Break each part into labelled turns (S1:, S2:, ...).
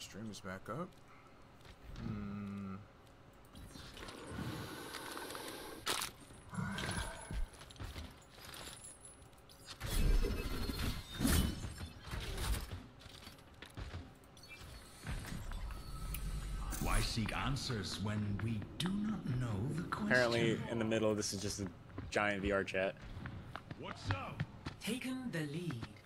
S1: stream is back up. Hmm.
S2: Why seek answers when we do not know the question?
S3: Apparently, in the middle, this is just a giant VR chat.
S2: What's up?
S4: Taken the lead.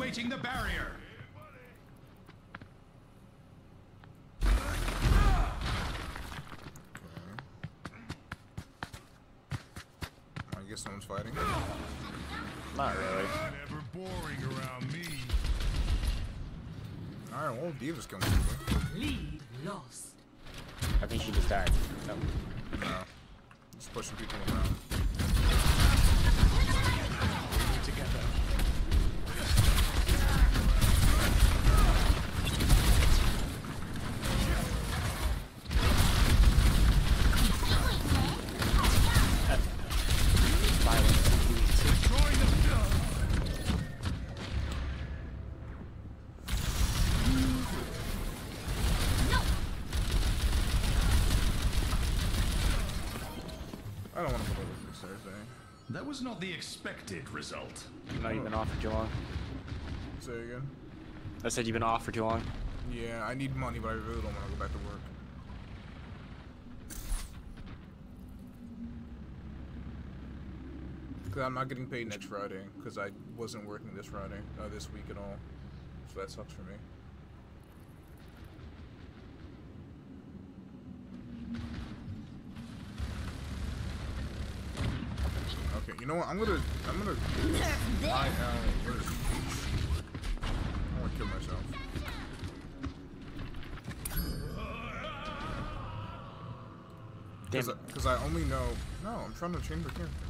S2: Actuating the barrier.
S1: Uh, I guess someone's fighting.
S3: Not really.
S2: Never boring around me.
S1: Alright, well, D.Va's coming over.
S4: Lead lost.
S3: I think she just died. No.
S1: No. Just pushing people around.
S2: Was not the expected result.
S3: No, you've been off for too long.
S1: Say again?
S3: I said you've been off for too long.
S1: Yeah, I need money, but I really don't want to go back to work. Cause I'm not getting paid next Friday because I wasn't working this Friday, uh, this week at all. So that sucks for me. Okay, you know what? I'm gonna, I'm gonna. I uh, what is it? I want to kill myself.
S3: Damn
S1: Because I, only know. No, I'm trying to change the character.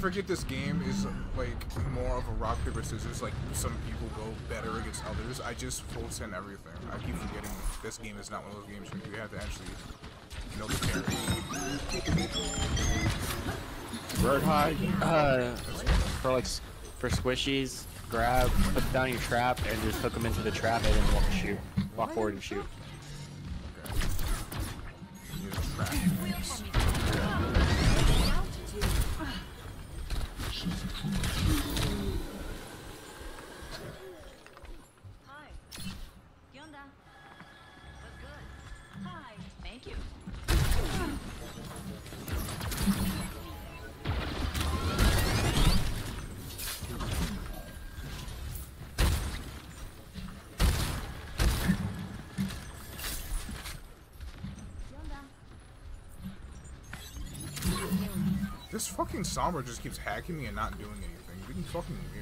S1: Forget this game is like more of a rock paper scissors. Like some people go better against others. I just full send everything. I keep forgetting this game is not one of those games where you have to actually know the character.
S3: Roadhog, uh, for like for squishies, grab, put down your trap, and just hook them into the trap, and then walk shoot, walk forward and shoot.
S1: Fucking Sombra just keeps hacking me and not doing anything. Being fucking weird.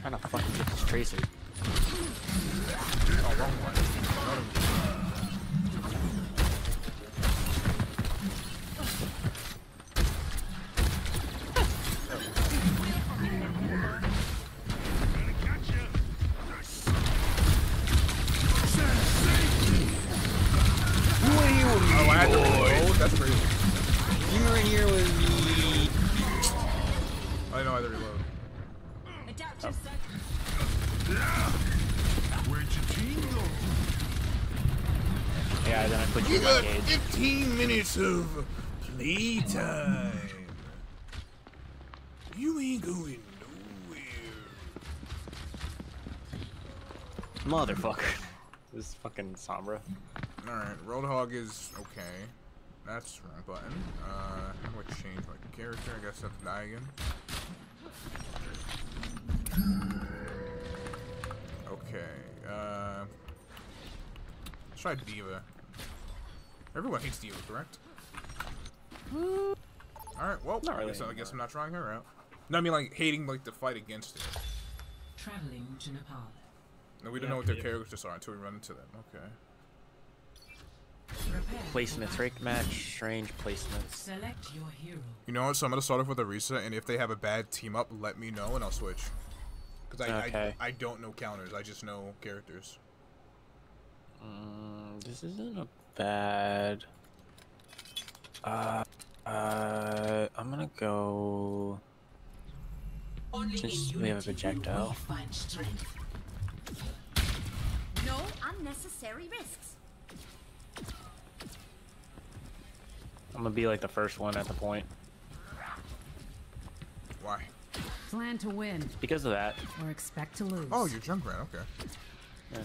S3: Trying to fucking get this tracer.
S1: Oh,
S3: you
S1: got 15 minutes of playtime. You ain't going nowhere.
S3: Motherfucker. This is fucking Sombra.
S1: Alright, Roadhog is okay. That's wrong button. Uh, how do I change my character? I guess I have to die again. Okay, uh... Let's try D.Va. Everyone hates D.Va, correct? Alright, well,
S3: Not really
S1: I guess, I guess I'm not trying her out. No, I mean like hating like the fight against it.
S4: Traveling to Nepal.
S1: No, we don't
S3: Yeah,
S1: know what their
S3: Peter.
S1: characters are until we run into them. Okay.
S4: Prepare. for
S3: Placements, rank match, strange placements.
S4: Select your hero.
S1: You know what? So I'm gonna start off with a reset, and if they have a bad team up, let me know, and I'll switch. Cause I,
S3: Okay.
S1: I I don't know counters. I just know characters.
S3: Mm, this isn't a bad. Uh, uh, I'm gonna go.
S4: Only
S3: Since we have a projectile.
S4: find strength.
S5: No unnecessary risks.
S3: I'm gonna be like the first one at the point
S1: Why?
S6: Plan to win
S3: because of that.
S6: or expect to lose.
S1: Oh, you're Junkrat. Okay.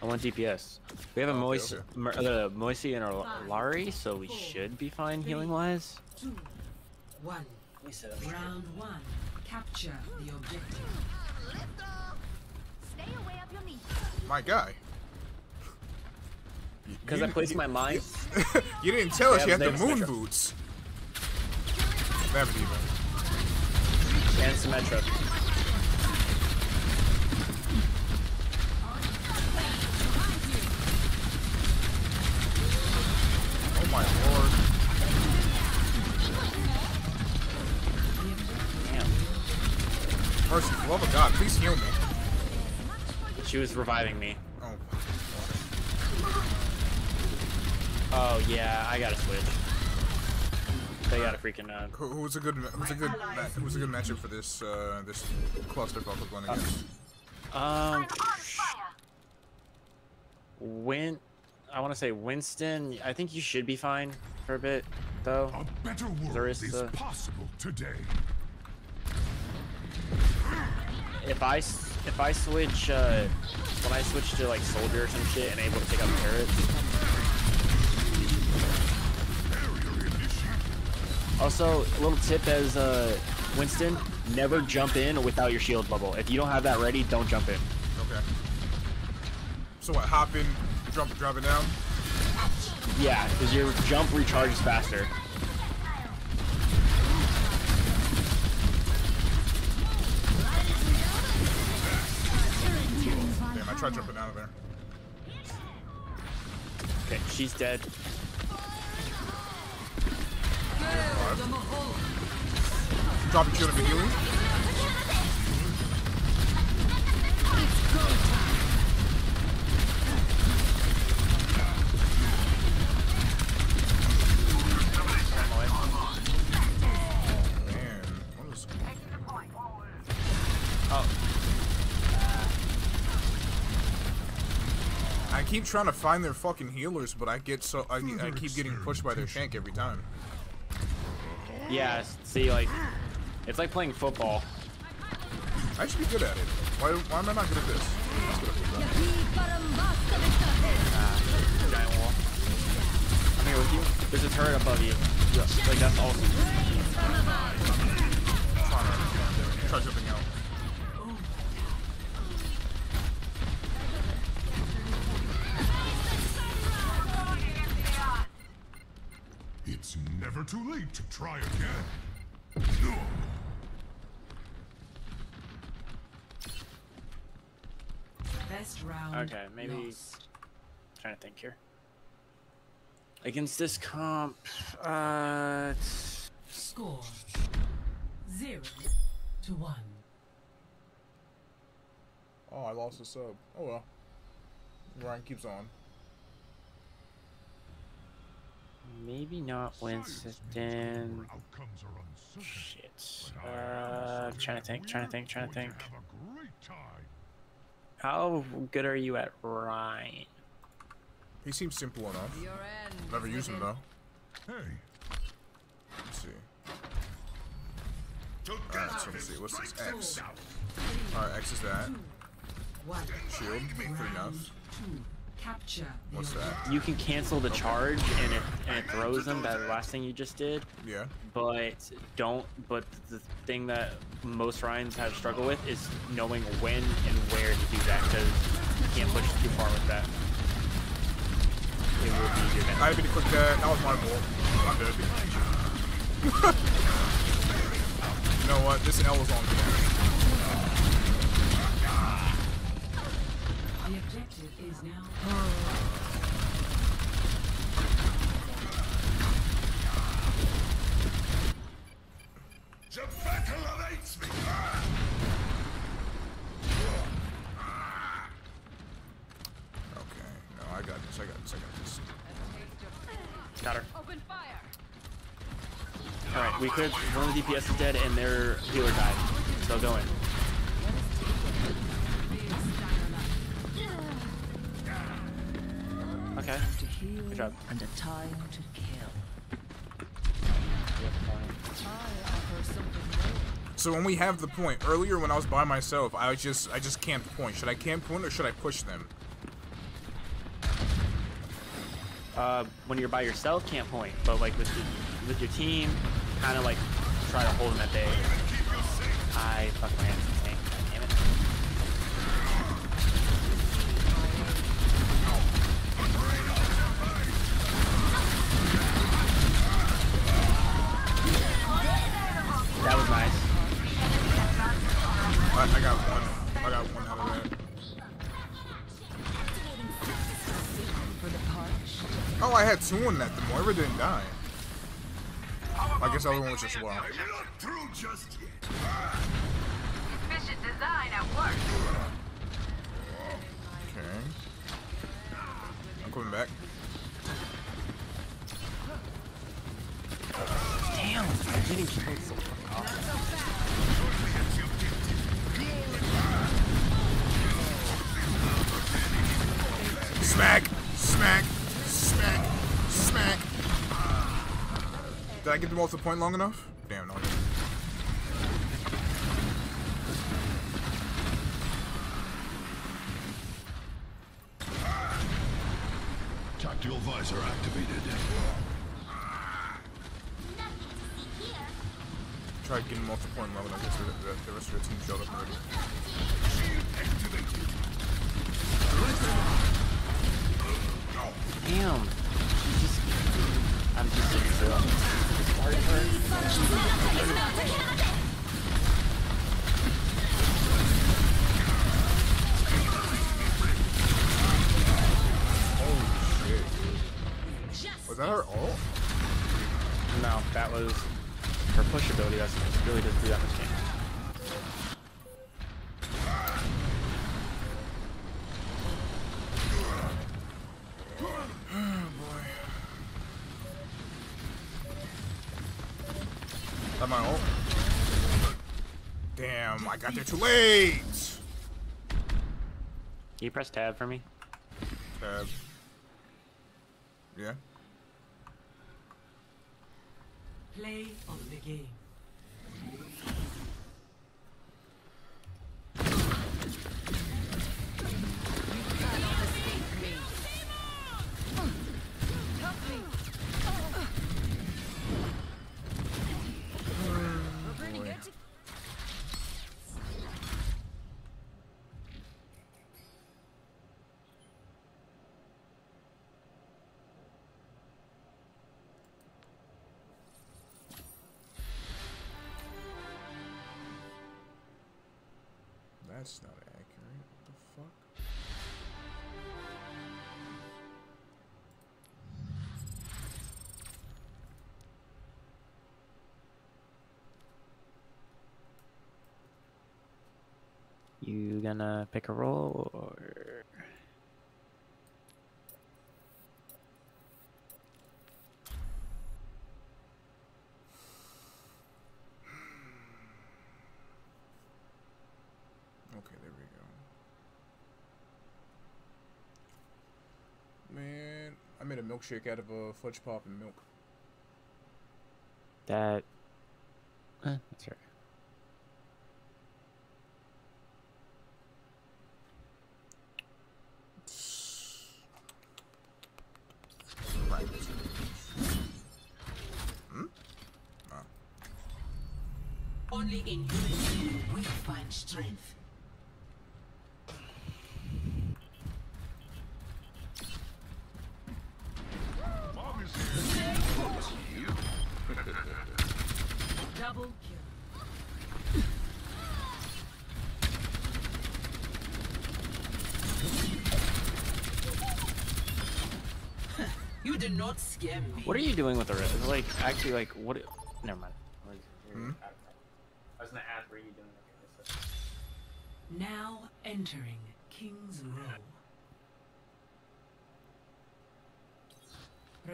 S3: I want DPS. We have a
S1: Okay,
S3: Moise,
S1: okay.
S3: Mer- uh, Moisey and our Lari, so we should be fine healing wise.
S4: Two, one. Round one. Capture the objective.
S5: Stay away up your knee.
S1: My guy.
S3: Because I placed my mind.
S1: You didn't tell us you had the moon
S3: Symmetra.
S1: boots. They even.
S3: and Symmetra.
S1: My lord.
S3: Damn.
S1: Mercy, for love of God, please heal me.
S3: She was reviving me.
S1: Oh.
S3: Oh yeah, I gotta switch. They got a freaking uh,
S1: Who, who's a good who's a good who's a good matchup for this uh this cluster buff we're going against?
S3: um Win I wanna say Winston, I think you should be fine for a bit though.
S7: A better world
S3: There is
S7: possible today.
S3: If I if I switch uh when I switch to like soldier or some shit and able to pick up turrets. Also, a little tip as uh Winston, never jump in without your shield bubble. If you don't have that ready, don't jump in.
S1: Okay. So what? Hop in, drop drop it down.
S3: Yeah, because your jump recharges faster.
S1: Damn, I tried jumping out of there.
S3: Okay, she's dead.
S1: Drop and kill him immediately. Man, what is
S3: Oh, Oh.
S1: I keep trying to find their fucking healers, but I get so I, I keep getting pushed by their shank every time.
S3: yeah. See, like, it's like playing football.
S1: I should be good at it. Why, why am I not good at this? Let's get.
S3: Giant wall. I'm here with you. There's a turret above you. Like that's awesome.
S1: Try, try jumping out.
S7: It's never too late to try again. No.
S4: Best round.
S3: Okay, maybe-
S4: lost.
S3: trying to think here. Against this comp, uh,
S4: Score zero to one.
S1: Oh, I lost a sub. Oh well. Rein keeps on.
S3: maybe not Winston.
S7: Outcomes are uncertain.
S3: Shit.
S7: but I
S3: Uh,
S7: am
S3: trying to think, trying to think, trying to think.
S7: Have a great time.
S3: How good are you at Rein?
S1: He seems simple enough. Never use him though.
S7: Hey,
S1: Let's see. Alright, so let's see. What's this? X. Alright, X is that.
S4: One.
S1: Shield. Pretty enough.
S4: Capture.
S1: What's that?
S3: You can cancel the charge and it and it throws them. That last thing you just did.
S1: Yeah.
S3: But don't. But the thing that most Reins have struggled with is knowing when and where to do that because you can't push too far with that. It will be your
S1: I didn't mean to click that. That was my fault. I'm dead. you know what? This L was on me.
S4: The objective is now.
S7: The battle awaits me.
S1: Okay. No, I got this. I got this. I got this.
S3: Got her.
S5: Open fire.
S3: All right, we could. One of the DPS is dead and their healer died. So go in. Okay. Good job.
S8: and a time to kill. I offer something more.
S1: So when we have the point earlier, when I was by myself, I just I just camped point. Should I camp point or should I push them?
S3: Uh, when you're by yourself, can't point. But like with your, with your team, kind of like try to hold them at bay. I fuck my hands. That was nice.
S1: I got one. I got one Oh, I had two on that. The Moira didn't die. I guess the other one was just well.
S7: I'm not through just yet.
S5: Efficient design at work.
S1: Okay. I'm coming back.
S3: Damn, I'm getting killed so
S1: Smack! Smack! Smack! Smack! Did I get them off the point long enough? Damn, no. I didn't.
S7: Tactical visor activated.
S1: Tried getting them off the point long enough. Guess the, the, the rest of the team showed up already.
S3: Damn. She's just. I'm just sitting still. Just starting her.
S1: Was that her ult?
S3: No, that was her push ability. That's really doesn't do that much damage.
S1: That my ult? Damn, I got there too late!
S3: Can you press tab for me?
S1: Tab.
S3: Gonna pick a roll or?
S1: Okay, there we go. Man, I made a milkshake out of a fudge pop and milk.
S3: That. Eh, that's right.
S1: Right. Hmm? Oh.
S4: Only in unity will we find strength.
S7: Bomb is here.
S4: Double kill. You did not scare me.
S3: What are you doing with the rest? Like, actually, like, what? Never mind.
S1: Hmm?
S3: I was gonna ask, what are you doing with this?
S4: Now entering King's Row.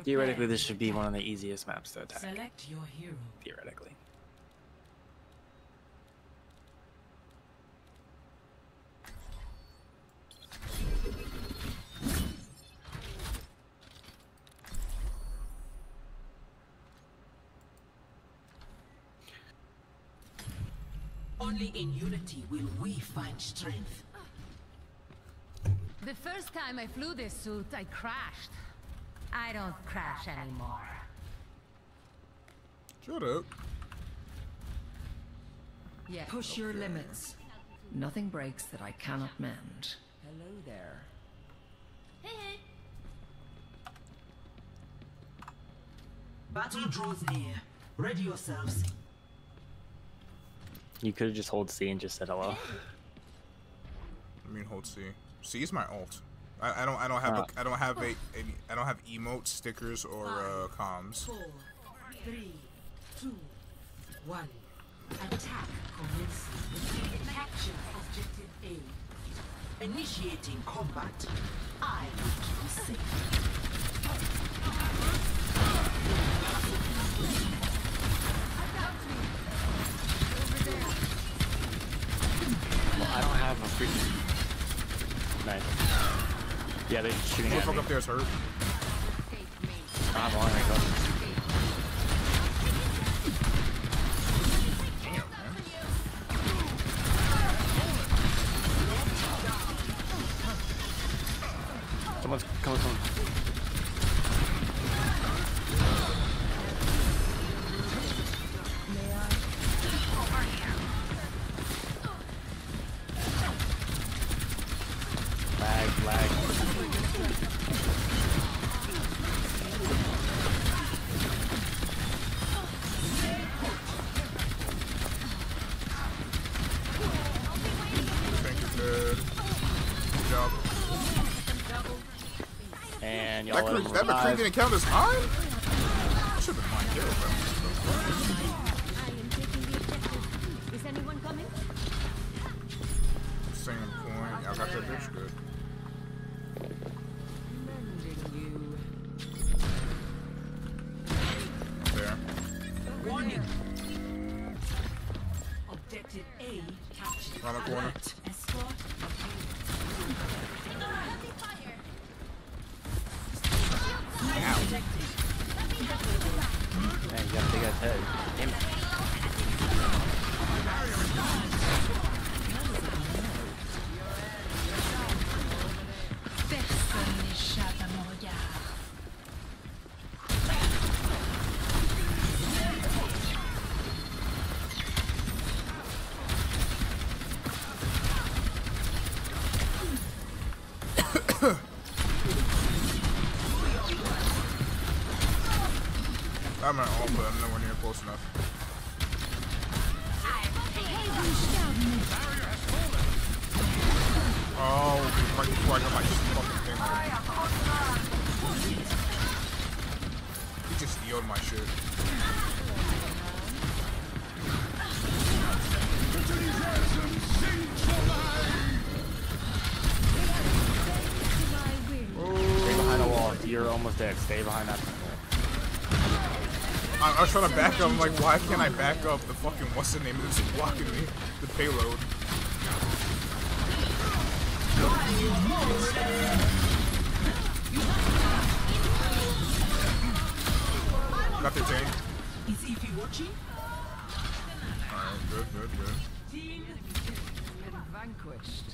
S3: Theoretically, this should be one of the easiest maps to attack.
S4: Select your hero.
S3: Theoretically.
S4: Only in unity will we find strength.
S6: The first time I flew this suit, I crashed. I don't crash anymore.
S1: Shut up.
S6: Yeah.
S8: Push your limits. Nothing breaks that I cannot mend. Hello there. Hey.
S4: Battle draws near. Ready yourselves.
S3: You could have just hold C and just said hello.
S1: I mean, hold C. C is my alt. I, I don't. I don't have.
S3: Oh.
S1: A, I don't have a. Any, I don't have emote stickers, or uh, comms.
S4: Four, three, two, one. Attack commences. Capture objective A. Initiating combat. I will keep you safe.
S3: I don't have a freaking. Nice. Yeah, they're shooting at me.
S1: Up there is hurt.
S3: I don't have a long range weapon.
S1: Damn, man.
S3: Someone's coming from. Revive.
S1: didn't count as mine?
S3: Stay behind that wall.
S1: I, I was trying to back up. I'm like, why can't I back up? The fucking what's the name? It's blocking me. The payload. Got their tank.
S4: Is Ify watching?
S1: Alright, good, good, good.
S8: Vanquished.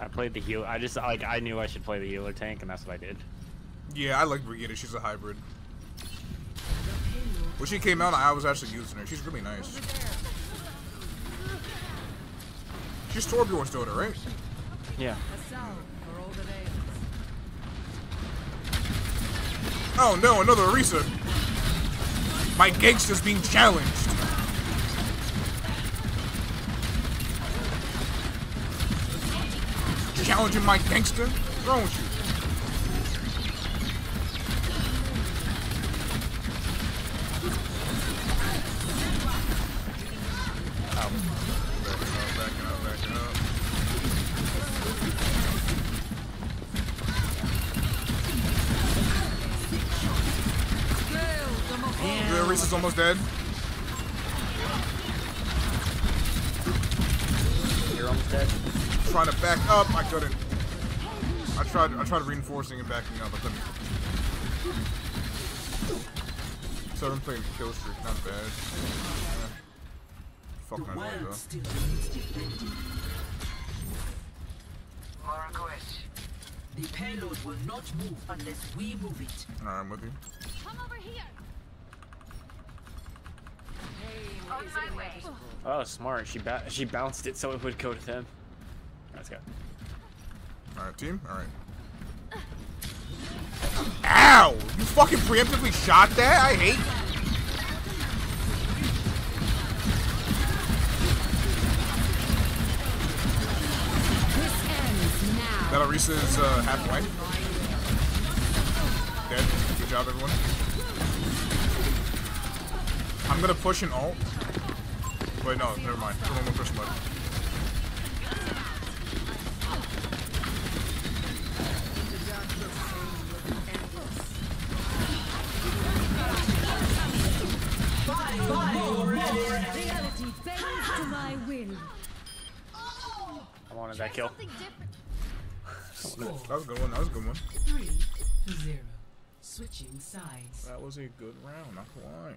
S3: I played the heal. I just like I knew I should play the healer tank, and that's what I did.
S1: Yeah, I like Brigitte. She's a hybrid. When she came out, I was actually using her. She's really nice. She's Torbjorn's daughter, right?
S3: Yeah.
S8: A salve for all the days.
S1: Oh no, another Orisa. My gangster's being challenged. Challenging my gangster? What's wrong with you? Almost dead.
S3: You're almost dead.
S1: Trying to back up, I couldn't. I tried. I tried reinforcing and backing up. I couldn't. So I'm playing kill streak. Not bad. Yeah. Fuck
S4: The
S1: my life though.
S4: still. The payload will not move unless we move it.
S1: Alright, I'm with you.
S5: Come over here.
S3: Oh, smart. She she bounced it so it would go to them. Let's go.
S1: Alright, team. Alright. Ow! You fucking preemptively shot that? I hate. That Orisa is uh, halfway. Dead. Good job, everyone. I'm gonna push an ult. Wait, no, never mind. There's only one person left.
S9: Reality bends to my will.
S3: I wanted that kill.
S1: That was a good one. That was a good one.
S4: Three to zero. Switching sides.
S1: That was a good round, not gonna lie.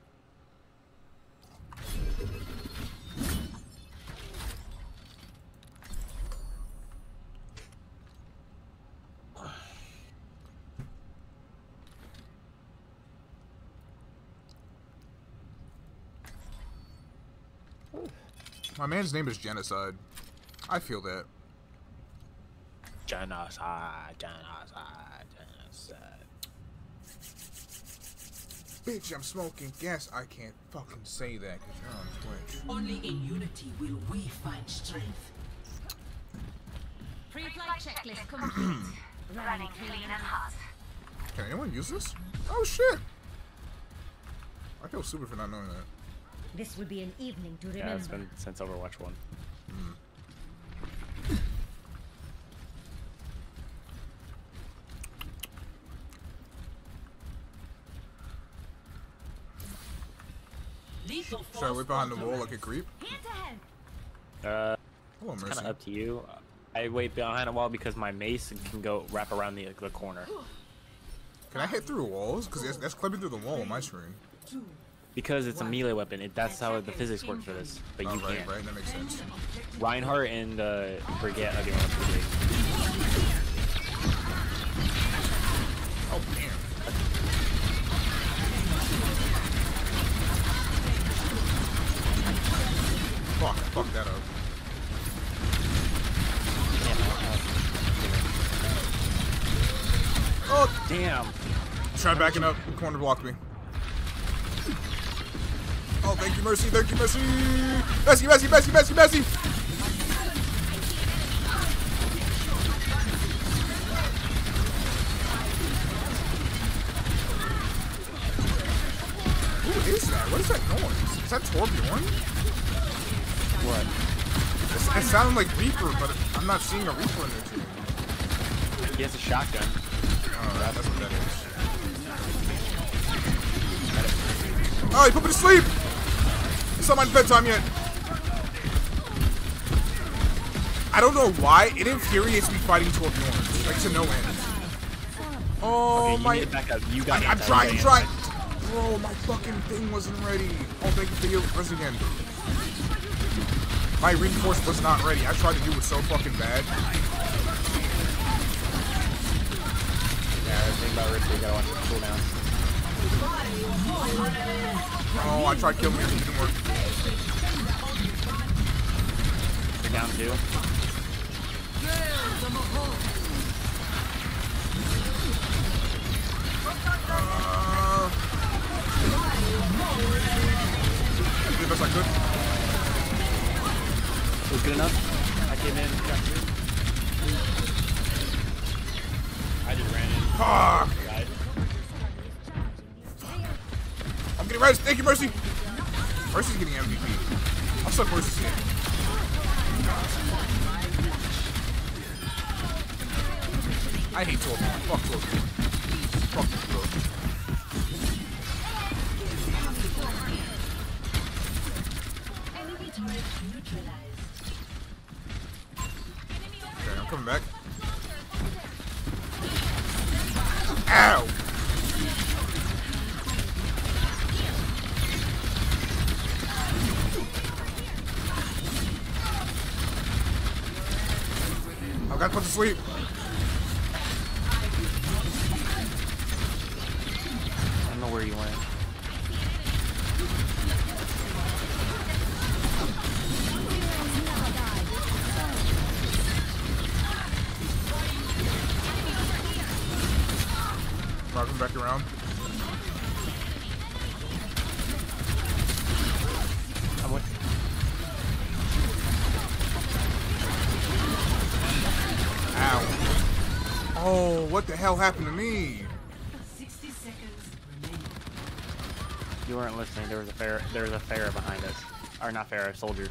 S1: My man's name is Genocide. I feel that.
S3: Genocide, genocide, genocide.
S1: Bitch, I'm smoking gas. I can't fucking say that because you're on Twitch.
S4: Only in unity will we find strength.
S5: Pre-flight checklist complete. Running clean and hot.
S1: Can anyone use this? Oh shit! I feel super for not knowing that.
S9: This will be an evening to remember.
S3: Yeah, it's been since Overwatch 1.
S4: Lethal
S1: Should I
S4: force
S1: wait behind the wall
S4: authorized.
S1: like a creep?
S5: Hands ahead.
S3: Uh,
S1: Hello,
S3: it's
S1: Mercy.
S3: kind of up to you. I wait behind a wall because my mace can go wrap around the, the corner.
S1: Can I hit through walls? Because that's, that's clipping through the wall on my screen.
S3: Because it's a melee weapon, it, that's how the physics work for this. But you
S1: Oh, right,
S3: can't.
S1: right. That makes sense.
S3: Reinhardt and uh, Brigitte are the only ones
S1: Fuck, fuck that up. Oh,
S3: Damn.
S1: try backing up. Corner blocked me. Oh, thank you, Mercy. Thank you, Mercy. Mercy, Mercy, Mercy, Mercy, Mercy. Who is that? What is that noise? Is that Torbjorn? It like Reaper, but I'm not seeing a Reaper in there too.
S3: He has a shotgun.
S1: Oh, that, that's what that is. Oh, he put me to sleep! It's not my bedtime yet. I don't know why. It infuriates me fighting Torbjorn. Like, to no end. Oh,
S3: Okay, you
S1: my...
S3: back up. You got
S1: I, I'm trying, I'm trying. Bro, my fucking thing wasn't ready. Oh, thank you for your press again. My reinforce was not ready. I tried to do it so fucking bad.
S3: Yeah, the thing about you gotta watch the cooldowns.
S1: Oh, I tried killing him. It didn't work.
S3: You're down two.
S1: Uh, I did the best I could
S3: was good enough. I came in, got through. I just ran in.
S1: Fuck! I'm getting ready. Thank you, Mercy. Mercy's getting MVP. I'll suck Mercy's game. I hate 12. Fuck 12. Fuck 12. Hell happened to me?
S4: 60 seconds remaining.
S3: You weren't listening. There was a fair. There was a Pharah behind us, or not a soldier.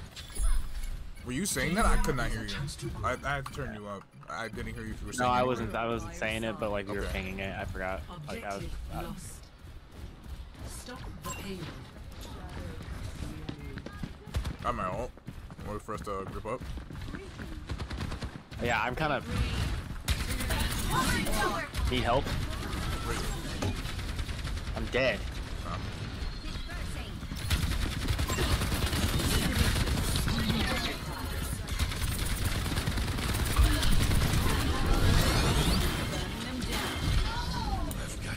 S1: Were you saying that? I could not hear you. I, I had to turn you up. I didn't hear you if you were
S3: No, I wasn't. I wasn't saying it, but like we were pinging it. I forgot. Like I was.
S4: Objective
S3: I,
S4: lost. Stop the payload.
S1: I'm my ult. Wait for us to grip up.
S3: yeah, I'm kind of. Need help? I'm dead.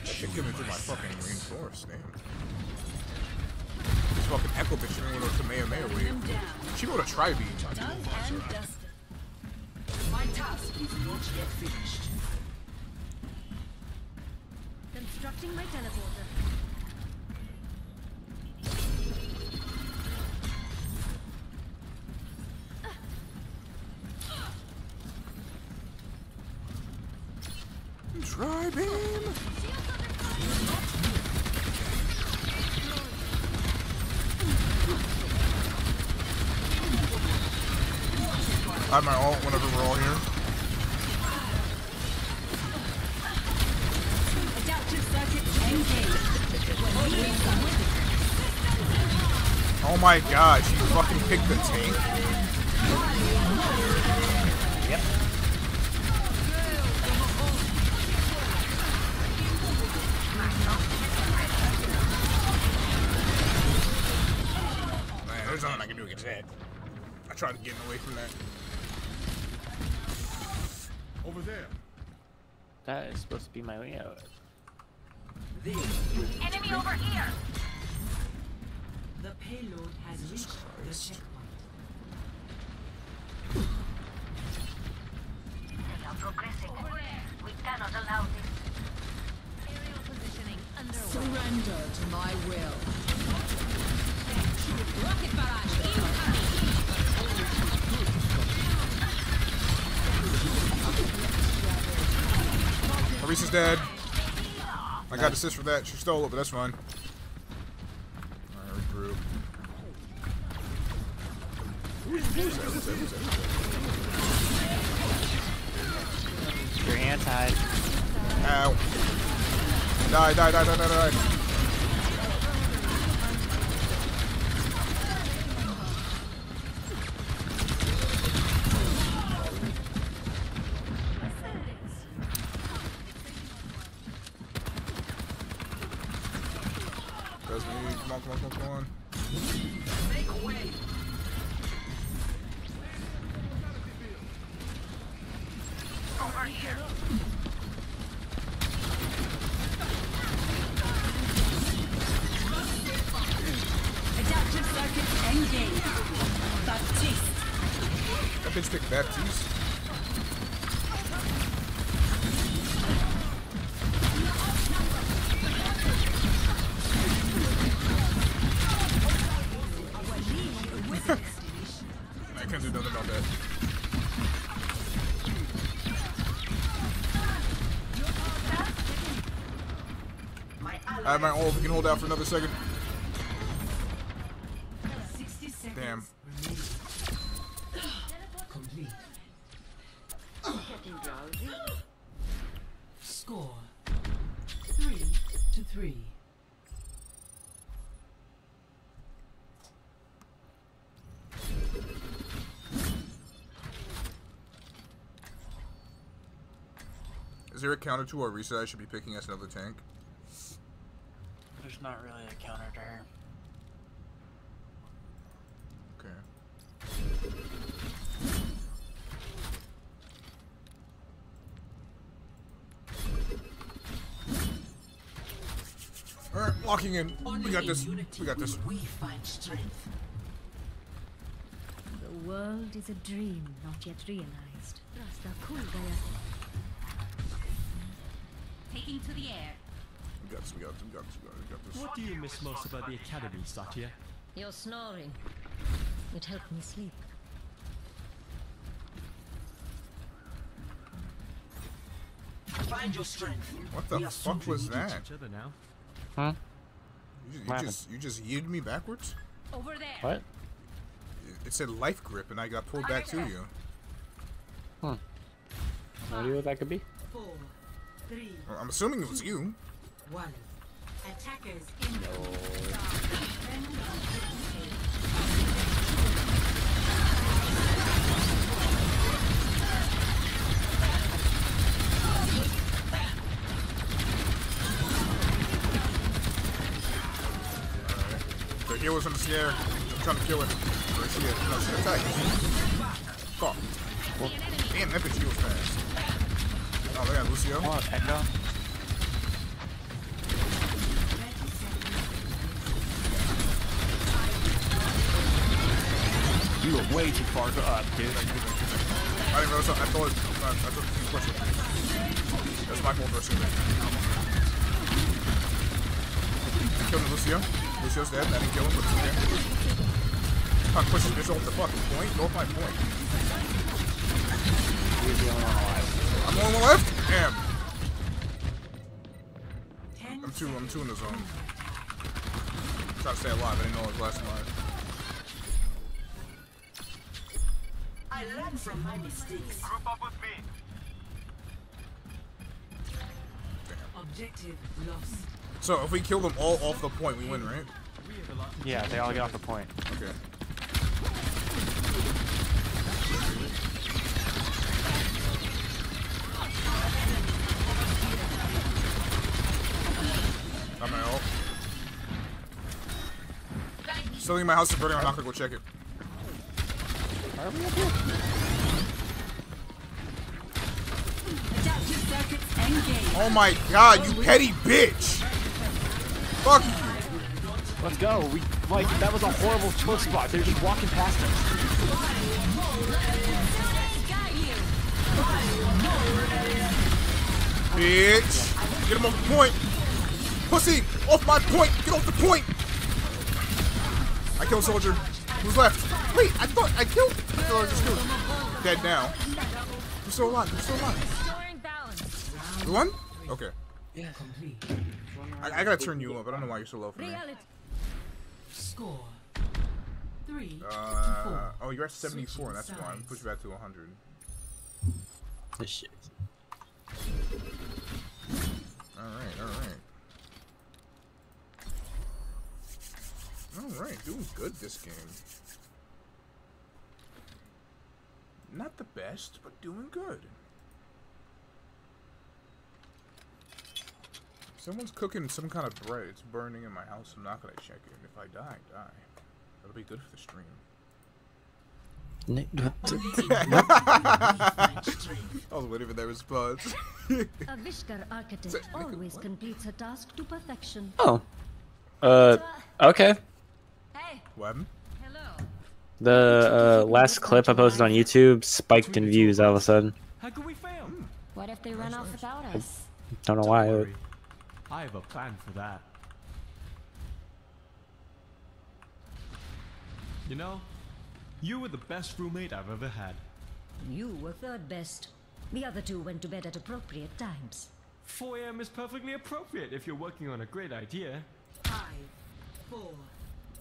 S1: Shit give me through my fucking reinforce, damn. This fucking Echo bitch didn't even go to Kamehameha wave. She go to Tri-Beam.
S4: My task is not yet finished.
S9: Constructing my teleporter.
S1: Tri-Beam! I have my ult whenever we're all here. Oh my god, she fucking picked the tank.
S3: Yep.
S1: Man, there's nothing I can do against that. I tried to get away from that.
S7: Over there.
S3: That is supposed to be my Leo.
S5: Enemy over here.
S4: The payload has reached the checkpoint.
S5: They are progressing. We cannot allow this.
S6: Aerial positioning underway.
S8: Surrender to my will.
S6: Rocket barrage incoming.
S1: Orisa's dead. I got assist for that. She stole it, but that's fine. Alright, regroup.
S3: Your hand tied.
S1: Ow. Die, die, die, die, die, die. Have my ult. We can hold out for another second.
S4: 60 seconds.
S1: Damn.
S4: Complete. Score. Three to three.
S1: Is there a counter to Orisa I should be picking as another tank?
S3: There's not really a counter to her.
S1: Okay. Alright, locking in. We got this. We got this.
S4: We find strength.
S9: The world is a dream not yet realized. Rasta cool.
S5: Taking to the air.
S1: We got this. We got this. We got this. We got. We got this.
S10: What do you miss most about the Academy, Satya?
S9: Your snoring. It helped me sleep.
S4: Find your strength.
S1: What the
S4: We
S1: fuck was that?
S10: each other now.
S3: Huh?
S1: You, you just you just yeeted me backwards.
S5: Over there.
S3: What?
S1: It said life grip, and I got pulled back to you.
S3: No idea what that could be.
S4: Four, three,
S1: Well, I'm assuming it was you.
S4: One. Attackers in
S1: The healer's in the scare. I'm trying to kill it. Where's she at? No, she's attack. Fuck. Damn, that bitch heals fast. Oh, they got Lucio.
S3: Come on, Echo. You were way too far up, dude.
S1: I didn't realize. I thought. I, I thought he was pushing. That's my fault for assuming. Killed Lucio. Lucio's dead. I didn't kill him, but it's okay. I'm pushing this off the fucking point. Go off my point. I'm on the left. Damn. I'm two. I'm two in the zone. trying to stay alive. I didn't know I was last alive.
S4: I learn from my mistakes. Objective lost.
S1: So if we kill them all off the point, we win, right?
S3: Yeah, they all get off the point.
S1: Okay. I'm out. Still think my house is burning. I'm not gonna go check it.
S5: Adaptive circuits engaged.
S1: Oh my god, you petty bitch! Fuck you.
S3: Let's go. We like that was a horrible choke spot. They're just walking past us.
S1: Bitch! Get him off the point! Pussy! Off my point! Get off the point! I killed soldier. Who's left? Wait, I thought I killed. Thought I just killed. Dead now. You're still alive. You're still alive. You won? Okay.
S4: Complete.
S1: I, I gotta turn you up. I don't know why you're so low for me.
S4: Score. Three
S1: Uh,
S4: four.
S1: oh, you're at 74. That's why. I'm back to 100.
S3: This shit.
S1: Alright, alright. Alright, doing good this game. Not the best, but doing good. Someone's cooking some kind of bread. It's burning in my house. I'm not gonna check it. If I die, I die. That'll be good for the stream. I was waiting for their response.
S9: A Vishkar architect always completes her task to perfection.
S3: Oh. Uh. Okay.
S6: Hey,
S1: what happened?
S6: Hello.
S3: The uh, last clip I posted on YouTube spiked in views all of a sudden.
S10: How could we fail?
S9: What if they run off without us?
S3: Don't know why.
S10: Worry. I have a plan for that. You know, you were the best roommate I've ever had.
S9: You were third best. The other two went to bed at appropriate times.
S10: 4 a.m. is perfectly appropriate if you're working on a great idea.
S4: Five, four,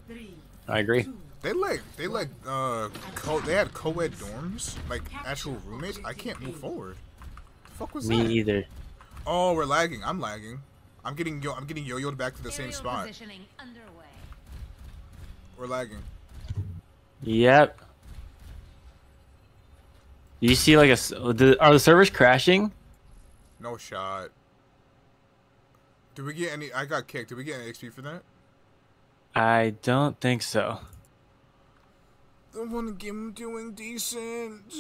S4: three,
S3: I agree.
S1: They like they like uh co they had co-ed dorms like actual roommates. I can't move forward. The fuck was
S3: Me
S1: that?
S3: either.
S1: Oh, we're lagging. I'm lagging. I'm getting yo I'm getting yo-yoed back to the same spot. We're lagging.
S3: Yep. You see, like a the, are the servers crashing?
S1: No shot. Did we get any? I got kicked. Did we get any XP for that?
S3: I don't think so.
S1: The one game doing decent.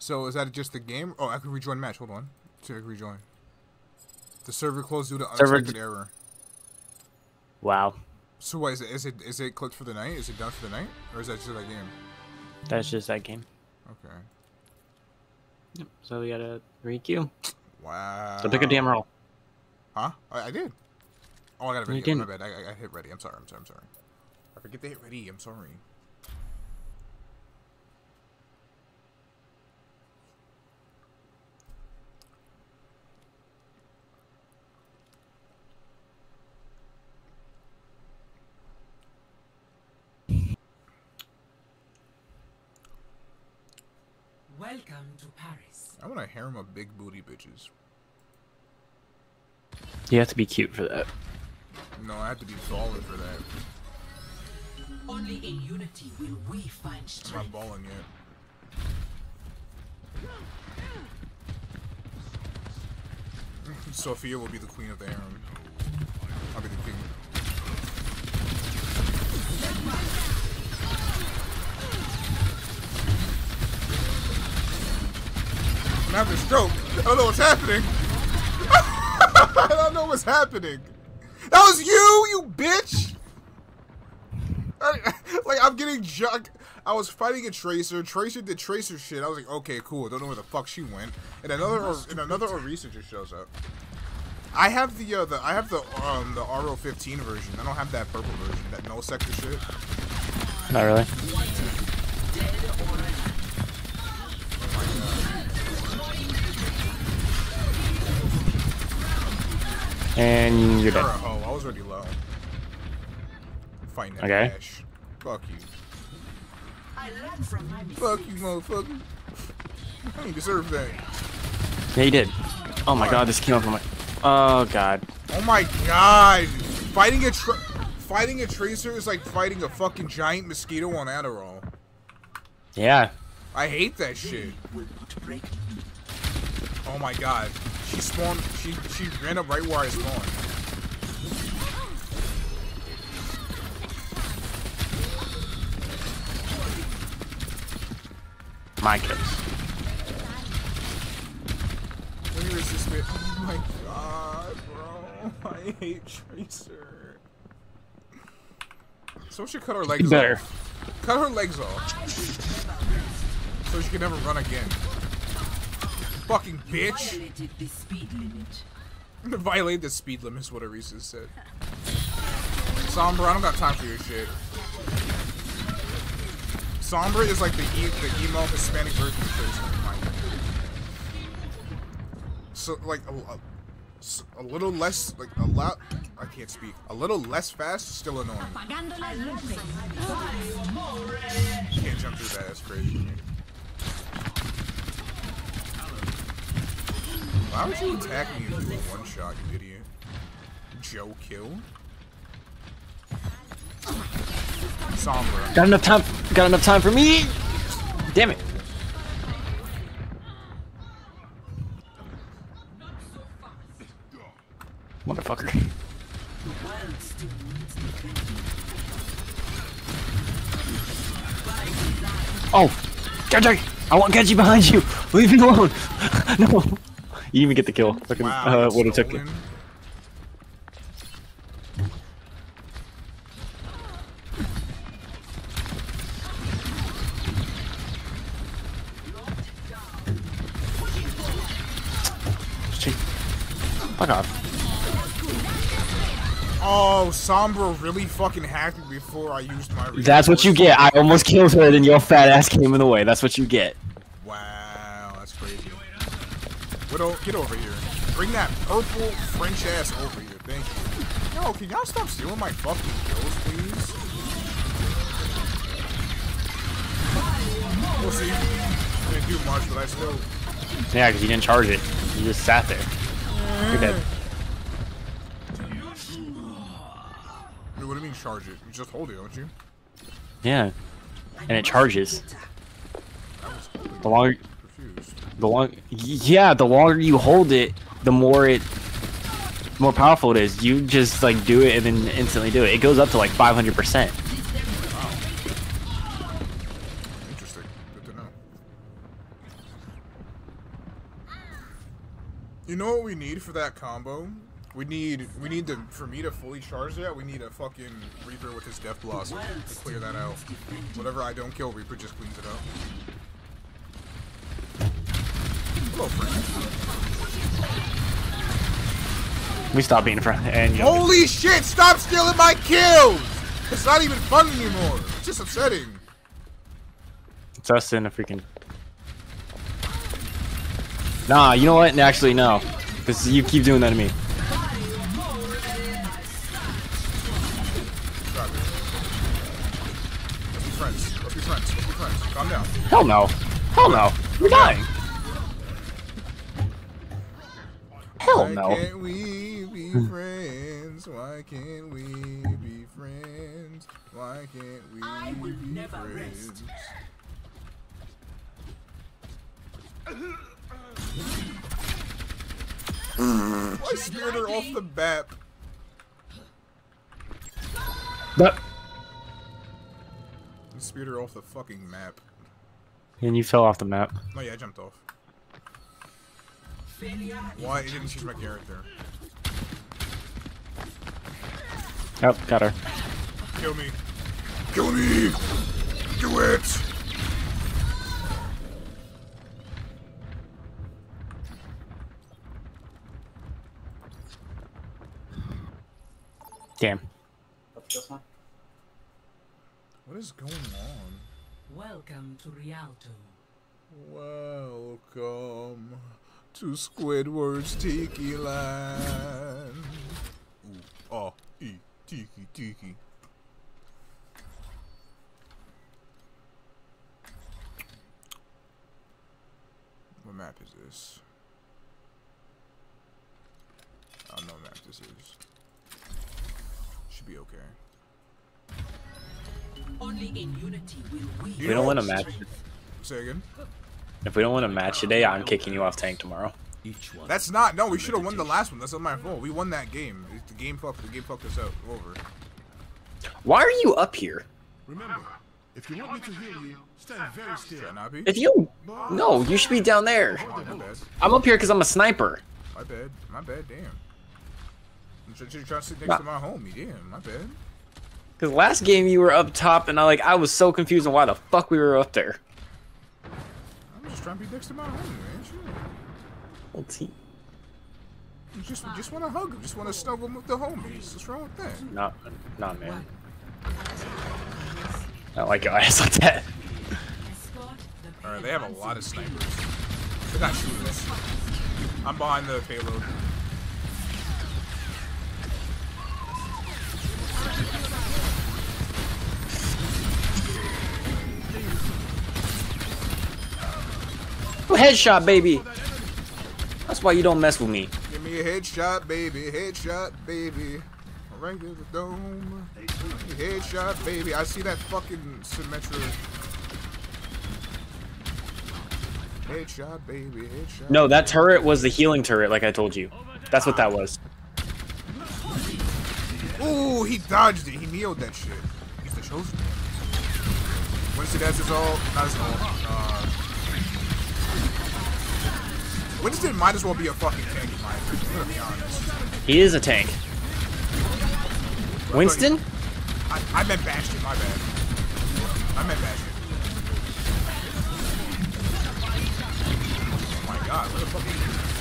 S1: So is that just the game? Oh, I can rejoin match. Hold on. To rejoin. The server closed due to
S3: Server
S1: unexpected error.
S3: Wow,
S1: So what is it? Is it is it clicked for the night? Is it done for the night, or is that just that game?
S3: that's just that game.
S1: Okay.
S3: Yep. So we gotta re-queue.
S1: Wow.
S3: So pick a damn roll.
S1: Huh? I, I did. Oh, I got it
S3: You
S1: ready. My
S3: didn't.
S1: bad. I, I, I hit ready. I'm sorry. I'm sorry. I'm sorry. I forget to hit ready. I'm sorry.
S4: Welcome to Paris.
S1: I want to harem of big booty bitches.
S3: You have to be cute for that.
S1: No, I have to be baller for that.
S4: Only in unity will we find
S1: I'm
S4: strength.
S1: not balling yet. Sophia will be the queen of the harem. I'll be the king. I'm having a stroke. I don't know what's happening. I don't know what's happening. That was you, you bitch. Like I'm getting jumped. I was fighting a tracer. Tracer did tracer shit. I was like, okay, cool. Don't know where the fuck she went. And another, or, and another Orisa just shows up. I have the uh, the I have the um the RO15 version. I don't have that purple version. That Null Sector shit.
S3: Not really. And you're
S1: You're
S3: dead.
S1: a. I was already low. Fighting that
S3: Okay.
S1: Ash. Fuck you.
S4: I from my
S1: Fuck you, motherfucker. I ain't deserve that.
S3: Yeah, you did. Oh my god, this came up on my. Oh god.
S1: Oh my god! Fighting a tra fighting a tracer is like fighting a fucking giant mosquito on Adderall.
S3: Yeah.
S1: I hate that shit. Oh my god. She spawned she she ran up right where I spawned.
S3: My kills.
S1: Let me resist it. Oh my god, bro. I hate Tracer. So should cut her legs
S3: Better.
S1: off. Cut her legs off. So she can never run again. Fucking bitch.
S4: violated the speed limit.
S1: Violate the speed limit is what Orisa said. Sombra, I don't got time for your shit. Sombra is like the, e the emo Hispanic version of Tracer. in my opinion. So, like, a, a, a little less, like, a lot, I can't speak. A little less fast, still annoying. Can't jump through that, that's crazy Why would you attack me if you were one shot, you idiot? Joe kill? Sombra.
S3: Got enough time got enough time for me! Damn it. Motherfucker. Oh! Judge! I want Genji behind you! Leave me alone! no! You even get the kill. Fucking,
S1: Wow,
S3: uh, would have took it. Fuck off.
S1: Oh, Sombra really fucking hacked me before I used my.
S3: That's what you get. I almost killed her, then your fat ass came in the way. That's what you get.
S1: Wow. Widow, get over here. Bring that purple French ass over here. Thank you. Yo, can y'all stop stealing my fucking kills, please? We'll see. Didn't do much, but I still.
S3: Yeah, because you didn't charge it. You just sat there. You're dead.
S1: What do you mean charge it? You just hold it, don't you?
S3: Yeah. And it charges. The longer, the long, yeah, the longer you hold it, the more it, more powerful it is. You just like do it and then instantly do it. It goes up to like 500 percent.
S1: Interesting. Good to know. You know what we need for that combo? We need we need to for me to fully charge that. We need a fucking Reaper with his Death Blossom to clear that out. Whatever I don't kill, Reaper just cleans it up.
S3: We stop being friends. And you
S1: Holy shit! Stop stealing my kills! It's not even fun anymore. It's just upsetting.
S3: it's us in a freaking. Nah, you know what? Actually, no, because you keep doing that to me.
S1: Let's be friends. Let's be friends. Let's be friends. Calm down.
S3: Hell no. Hell no. You're dying. Hell
S1: Why
S3: no.
S1: can't we be friends? Why can't we be friends? Why can't we
S4: I will
S1: be
S4: never
S1: friends?
S4: rest.
S1: I speared her off the bat.
S3: But
S1: I speared her off the fucking map.
S3: And you fell off the map.
S1: Oh yeah, I jumped off. Why? It didn't choose my character.
S3: Oh, got her.
S1: Kill me. Kill me! Do it!
S3: Damn.
S1: What is going on?
S4: Welcome to Rialto.
S1: Welcome to Squidward's Tiki Land. Ooh, ah, oh, e, tiki, tiki. What map is this? I don't know what map this is. Should be okay.
S4: Only in unity will we.
S3: If we don't win a match,
S1: Say again.
S3: if we don't win a match today, I'm kicking you off tank tomorrow. Each one.
S1: That's not. No, we should have won the last one. That's not my fault. We won that game. The game fucked. The game fucked us out. Over.
S3: Why are you up here?
S7: Remember, if you want me to heal you, stand very still.
S1: Should I not be?
S3: If you, no, you should be down there.
S1: My bad.
S3: I'm up here because I'm a sniper.
S1: My bad. My bad. Damn. I'm trying to sit next
S3: Nah.
S1: to my homie. Damn. My bad.
S3: Because last game you were up top, and I like I was so confused on why the fuck we were up there.
S1: I'm just trying to be next to my homie, man. Sure.
S3: Well, see,
S1: You just, just want to hug him. Just want to snuggle with the homies. What's wrong with that?
S3: not, not man. Not like your ass like that.
S1: All right. They have a lot of snipers. They got shooters. I'm behind the payload.
S3: Headshot, baby. That's why you don't mess with me.
S1: Give me a headshot, baby. Headshot, baby. To the dome. Headshot, baby. I see that fucking Symmetra. Headshot, baby. Headshot.
S3: No, that turret was the healing turret, like I told you. That's what that was.
S1: Ooh, he dodged it. He kneeled that shit. He's the chosen. Winston has his ult. Not his ult. Uh, Winston might as well be a fucking tank in my opinion. I'm gonna be honest.
S3: He is a tank. Winston?
S1: I, I meant Bastion, my bad. I meant Bastion. Oh my god, where the fuck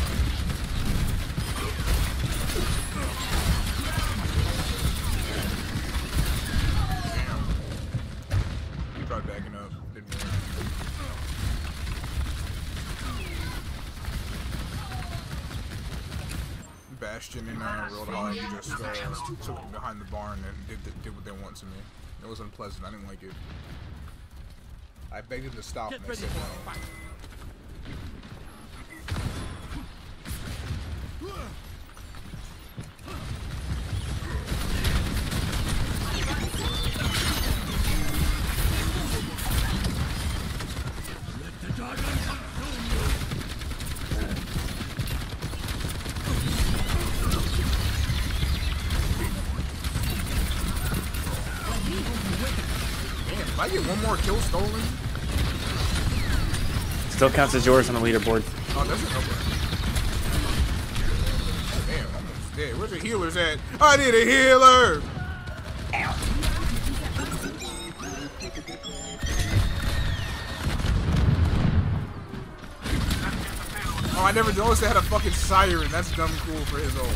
S1: Uh, just uh, took me behind the barn and did, did, did what they want to me. It was unpleasant. I didn't like it. I begged him to stop and they said no.
S3: Still counts as yours on the leaderboard.
S1: oh, that's an okay. Damn. Where's the healers at? I need a healer! Oh, I never noticed they had a fucking siren. That's dumb cool for his old.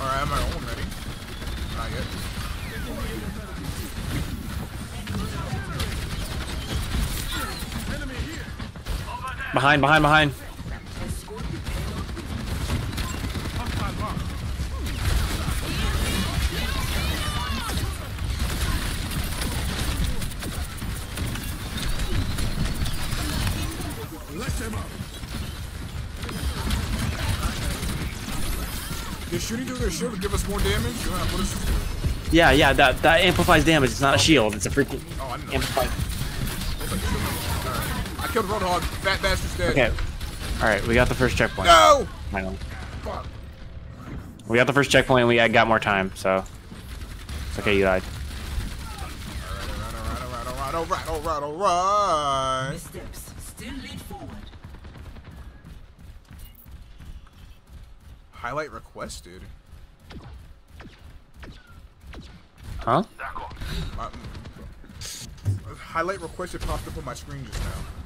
S1: Alright, am I ult ready? Not yet.
S3: Behind, behind, behind.
S1: Did shooting through their shield to give us more damage? You wanna put us
S3: Yeah, yeah, that that amplifies damage. It's not a shield. It's a freaking
S1: Oh,
S3: amplified.
S1: I killed Roadhog. Fat bastard's dead.
S3: Okay. All right, we got the first checkpoint.
S1: No!
S3: Finally.
S1: Fuck.
S3: We got the first checkpoint. and We got more time, so it's okay. You died.
S1: Alright, alright, alright, alright, alright.
S4: Steps still lead forward.
S1: Highlight requested.
S3: Huh?
S1: My, mm. highlight requested popped up on my screen just now.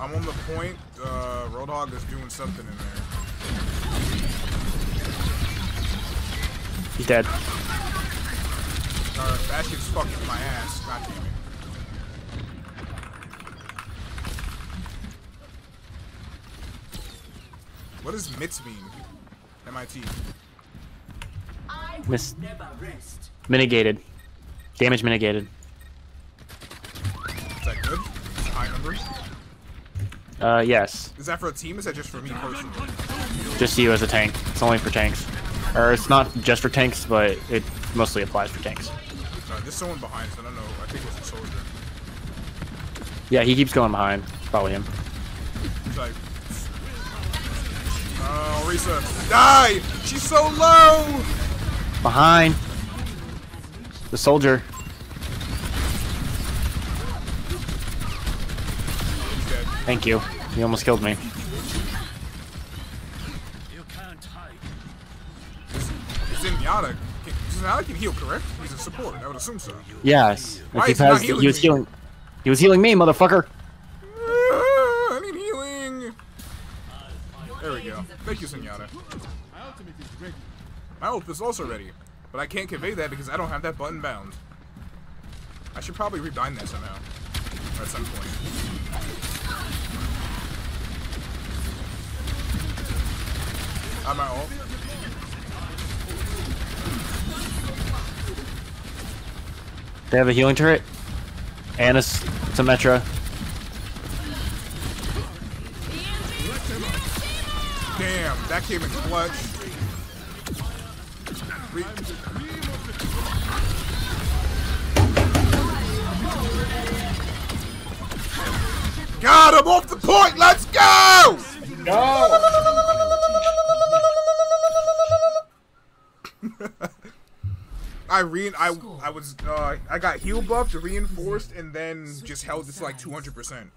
S1: I'm on the point. Uh, Roadhog is doing something in there.
S3: He's dead.
S1: Uh, Bastion's fucking my ass. God damn it. What does MITS mean? MIT.
S3: Miss
S4: Never rest.
S3: mitigated. Damage mitigated.
S1: Is that good? High numbers?
S3: Uh, yes.
S1: Is that for a team? Is that just for me personally?
S3: Just you as a tank. It's only for tanks. Or it's not just for tanks, but it mostly applies for tanks.
S1: Sorry, there's someone behind so I don't know. I think it's a soldier.
S3: Yeah, he keeps going behind. It's probably him.
S1: He's like, oh, Risa, die! She's so low!
S3: Behind. The soldier.
S1: He's dead.
S3: Thank you. He almost killed me.
S1: Zenyatta, can, Zenyatta can heal, correct? He's a support. I would assume so.
S3: Yes.
S1: Why he not
S3: he was
S1: me?
S3: healing. He was healing me, motherfucker.
S1: Ah, I need healing. There we go. Thank you, Zenyatta. My ultimate is ready. My ult is also ready, but I can't convey that because I don't have that button bound. I should probably rebind that somehow. Or at some point. I'm my ult.
S3: They have a healing turret. And a Symmetra.
S1: Damn, that came in clutch. Re- Got him off the point. Let's go. I re I I was uh I got heal buffed, reinforced, and then just held it to like 200 percent.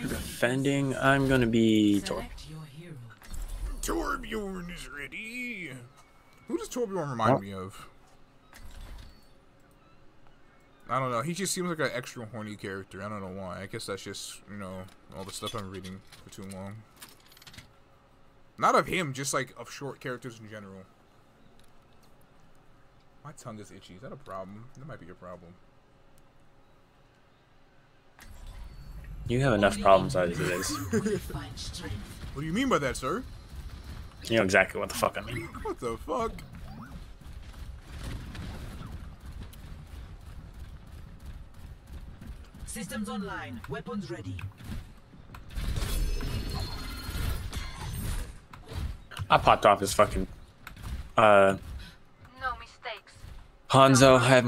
S3: Defending, I'm gonna be Tor.
S1: Torbjorn is ready. Who does Torbjorn remind
S3: What?
S1: me of? I don't know. He just seems like an extra horny character. I don't know why. I guess that's just you know all the stuff I'm reading for too long. Not of him, just like of short characters in general. My tongue is itchy. Is that a problem? That might be a problem.
S3: You have enough problems as it is.
S1: What do you mean by that, sir?
S3: You know exactly what the fuck I mean.
S1: What the fuck?
S4: Systems online. Weapons ready.
S3: I popped off his fucking uh
S6: No mistakes.
S3: Hanzo had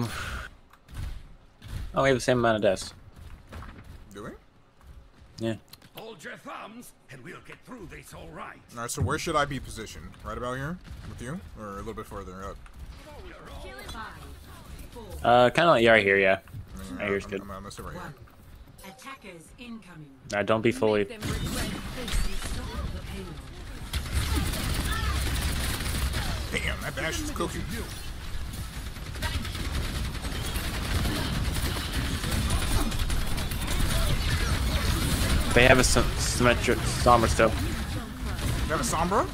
S3: Oh we have the same amount of deaths.
S1: Do we?
S3: Yeah.
S2: Hold your thumbs, and we'll get through this all right.
S1: Alright, so where should I be positioned? Right about here? With you? Or a little bit further up?
S3: Uh kinda like yeah right here, yeah.
S1: Mm,
S3: Right here's
S1: I'm,
S3: good.
S1: I'm, I'm, I'm right here.
S4: Attackers incoming.
S3: Nah, don't be fully
S1: Damn, that bash is cooking.
S3: They have a sym- Symmetra Sombra still.
S1: You have a Sombra?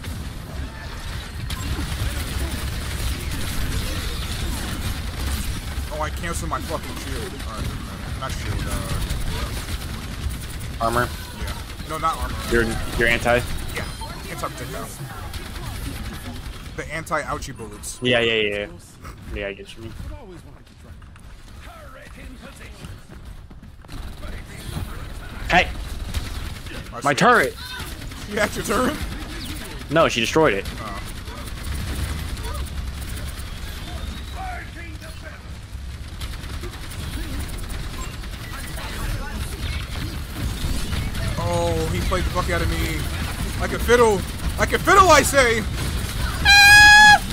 S1: Oh, I canceled my fucking shield. Alright, not shield, uh,
S3: Armor.
S1: yeah. No, not armor.
S3: You're you're anti?
S1: Yeah, anti-projectile. The anti-ouchie bullets.
S3: Yeah, yeah, yeah. Yeah, I get you. Hey!
S1: I
S3: My
S1: see.
S3: turret!
S1: You had your turret?
S3: No, she destroyed it.
S1: Oh. Oh, he played the fuck out of me. Like a fiddle. Like a fiddle, I say!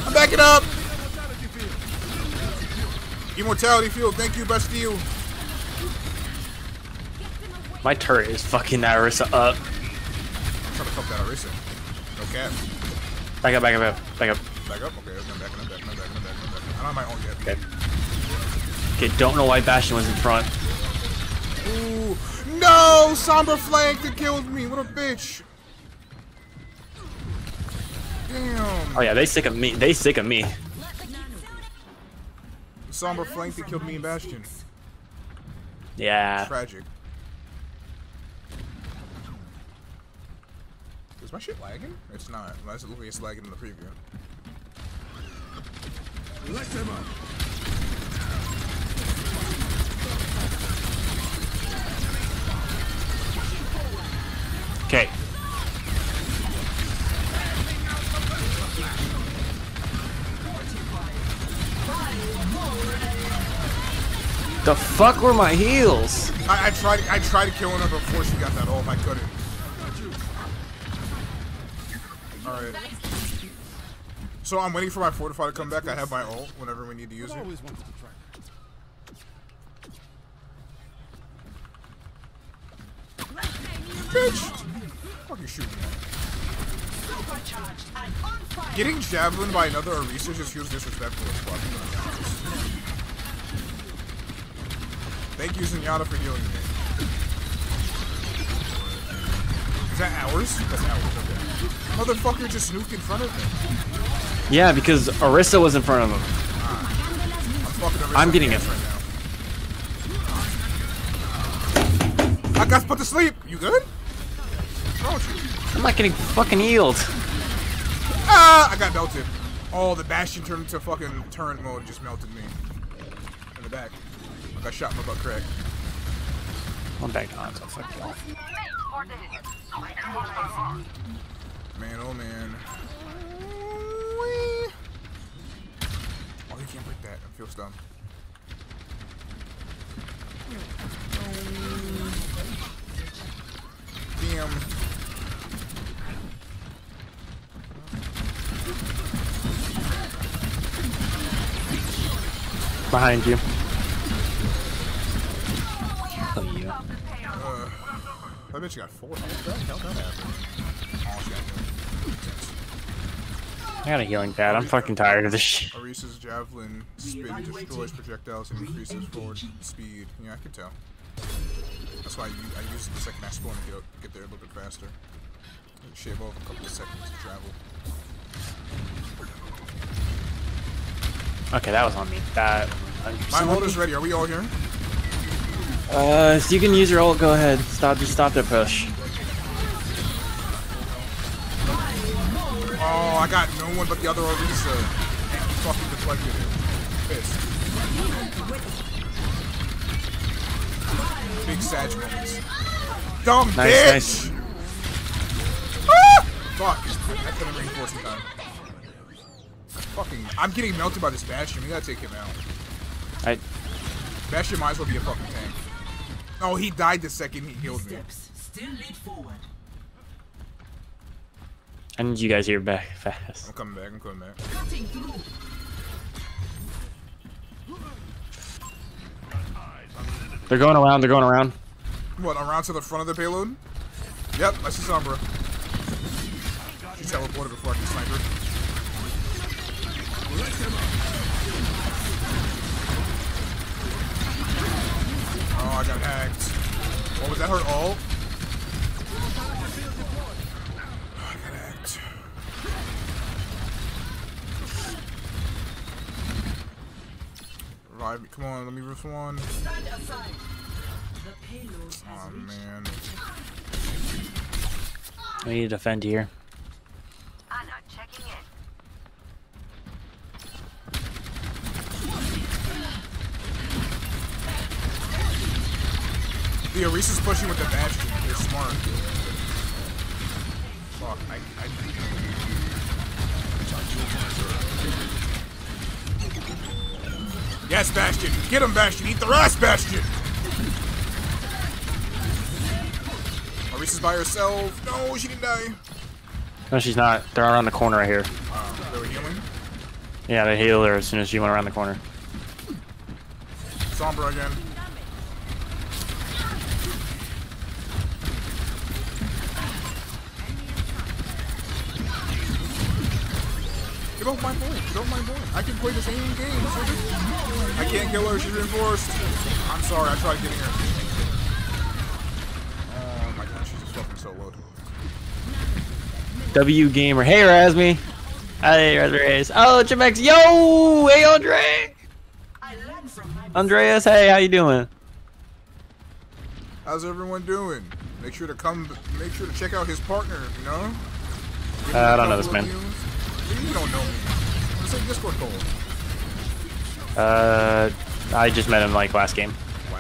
S1: I'm backing up! Immortality field, thank you, Baptiste.
S3: My turret is fucking that Orisa up.
S1: I'm trying to fuck that Orisa. No cap.
S3: Back up, back up, back up, back up.
S1: Back up? Okay, I'm backing, I'm backing, I'm backing, I'm backing, I'm backing. I don't have my own yet.
S3: Okay. Okay, don't know why Bastion was in front.
S1: Ooh. No! Sombra flanked and killed me. What a bitch. Damn.
S3: Oh yeah, they sick of me. They sick of me.
S1: Sombra flanked and killed me and Bastion.
S3: Yeah.
S1: Tragic. Is my shit lagging? It's not. Unless it looks like it's lagging in the preview.
S2: Let them up.
S3: Okay. The fuck were my heels?
S1: I, I tried. I tried killing her before she got that ult. I couldn't. All right. So I'm waiting for my fortify to come back. I have my ult whenever we need to use it.
S2: Always wanted to try.
S1: Bitch! Fucking shoot me. Getting javelin by another Orisa just feels disrespectful as fuck. Thank you, Zenyatta, for healing me. Is that ours? That's ours, okay. Motherfucker just snooped in front of me.
S3: Yeah, because Orisa was in front of him.
S1: I'm fucking
S3: I'm getting it.
S1: right now. I got put to sleep. You good? What's wrong with you?
S3: I'm not getting fucking healed.
S1: Ah! I got melted. Oh, the Bastion turned into fucking turret mode and just melted me. In the back. I got shot in my butt crack.
S3: I'm back on, so fuck y'all.
S1: Man, oh man. Oh, you can't break that. I feel stunned. Damn.
S3: Behind you.
S1: Oh, I bet you got four.
S3: I got a healing pad. I'm fucking tired of this shit.
S1: Orisa's javelin spin destroys projectiles and increases forward speed. Yeah, I can tell. That's why I use the second I spawned to get, get there a little bit faster. Shave off a couple of seconds to travel.
S3: Okay, that was on me. That.
S1: My ult is ready. Are we all here?
S3: Uh, if you can use your ult, go ahead. Stop. Just stop that push.
S1: Oh, I got no one but the other Orisa. And he fucking deflected it. Pissed. Big Sag moments. Dumb
S3: Nice,
S1: bitch!
S3: nice.
S1: Fuck. I couldn't reinforce in time. Fucking, I'm getting melted by this Bastion. We gotta take him out.
S3: I.
S1: Bastion might as well be a fucking tank. Oh, he died the second he healed me.
S4: Steps still lead forward.
S3: I need you guys here back fast.
S1: I'm coming back. I'm coming back.
S4: Cutting through.
S3: They're going around. They're going around.
S1: What, around to the front of the payload? Yep, I see Sombra. She teleported before I can snipe her. Oh, I got hacked. What was that her ult? Oh, I got hacked. Revive me. Come on, let me respawn.
S4: Stand aside. The payload has
S1: Oh
S4: reached
S1: man.
S3: We need to defend here.
S5: I'm not checking in.
S1: The Orisa's pushing with the Bastion. They're smart. Fuck, I, I... Yes, Bastion! Get him, Bastion! Eat the ass, Bastion! Orisa's by herself. No, she didn't die.
S3: No, she's not. They're around the corner right here.
S1: Um, they were healing.
S3: Yeah, they healed her as soon as she went around the corner.
S1: Sombra again. Off my boy. My boy. I can play the same game. nigga. I can't kill her. She's reinforced. I'm sorry. I tried getting her. Oh my god. She's just fucking so low.
S3: W gamer. Hey, Razmi. Hey, Razmi. Oh, Chimex. Yo, hey, Andre.
S4: I learned from my
S3: Andreas. Hey, how you doing?
S1: How's everyone doing? Make sure to come. Make sure to check out his partner. You know.
S3: Uh, I don't know this man.
S1: You don't know me. Let's say Discord call.
S3: Uh, I just met him like last game.
S1: Wow.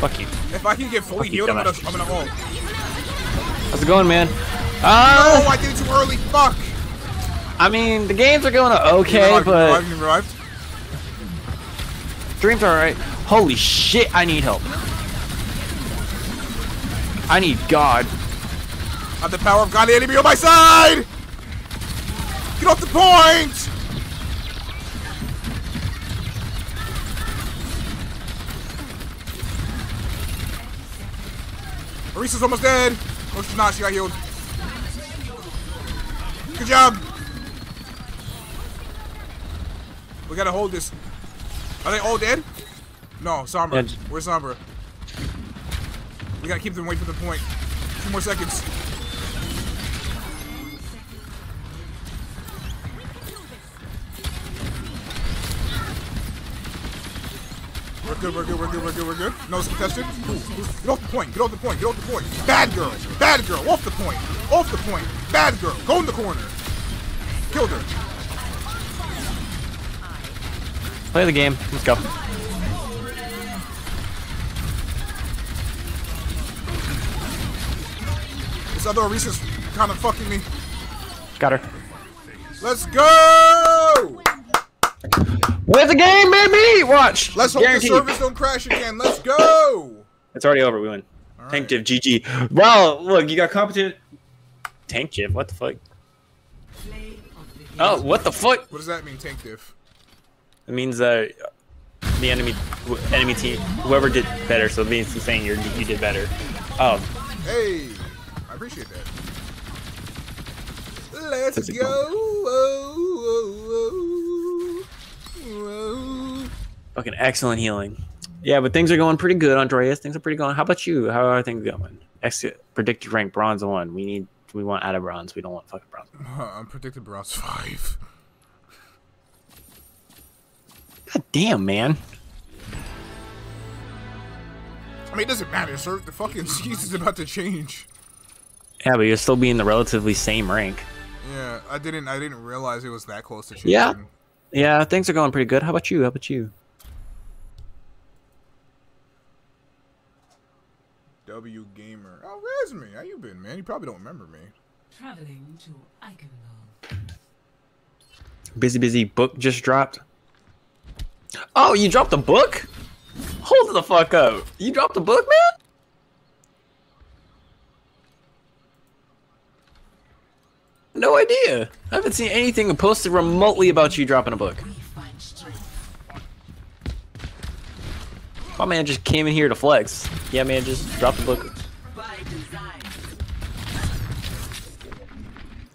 S3: Fuck you.
S1: If I can get fully
S3: Fuck you,
S1: healed, I'm gonna,
S3: dumbass.
S1: I'm gonna ult.
S3: How's it going, man?
S1: Oh,
S3: Uh,
S1: I did it too early. Fuck.
S3: I mean, the games are going
S1: You
S3: okay,
S1: revived, you
S3: but
S1: revived, you revived.
S3: streams are alright. Holy shit, I need help. I need God.
S1: I have the power of God, the enemy on my side. Get off the point. Marisa's almost dead. No, she's not. She got healed. Good job. We gotta hold this. Are they all dead? No, Sombra. Where's Sombra? We gotta keep them away from the point. Two more seconds. We're good, we're good, we're good, we're good, we're good. No, it's contested. Get off the point, get off the point, get off the point. Bad girl, bad girl, off the point, off the point. Bad girl, go in the corner. Killed her.
S3: Play the game. Let's go.
S1: This other Orisa's kind of fucking me.
S3: Got her.
S1: Let's go!
S3: With the game, baby! Watch.
S1: Let's hope
S3: Guaranteed.
S1: the servers don't crash again. Let's go!
S3: It's already over. We win.
S1: All
S3: Tank
S1: right.
S3: Div GG. Wow, look, you got competent. Tank diff. What the fuck?
S4: play of the game.
S3: Oh, what the fuck?
S1: What does that mean, tank diff?
S3: It means that the enemy enemy team, whoever did better, so it means he's saying you you did better. Oh,
S1: Hey, I appreciate that. Let's
S3: Says it
S1: go.
S3: Fucking excellent healing. Yeah, but things are going pretty good, Andreas. Things are pretty going. How about you? How are things going? Ex- predict your rank bronze one. We need we want out of bronze. We don't want fucking bronze.
S1: I'm predicted bronze five.
S3: God damn, man.
S1: I mean, it doesn't matter, sir. The fucking season's about to change.
S3: Yeah, but you're still being the relatively same rank.
S1: Yeah, I didn't. I didn't realize it was that close to changing.
S3: Yeah. Yeah, things are going pretty good. How about you? How about you?
S1: W gamer. Oh, Resme, how you been, man? You probably don't remember me.
S4: Traveling to Eichenwalde.
S3: Busy, busy book just dropped. Oh, you dropped a book? Hold the fuck up. You dropped a book, man? No idea. I haven't seen anything posted remotely about you dropping a book. My man just came in here to flex. Yeah, man, just dropped the book.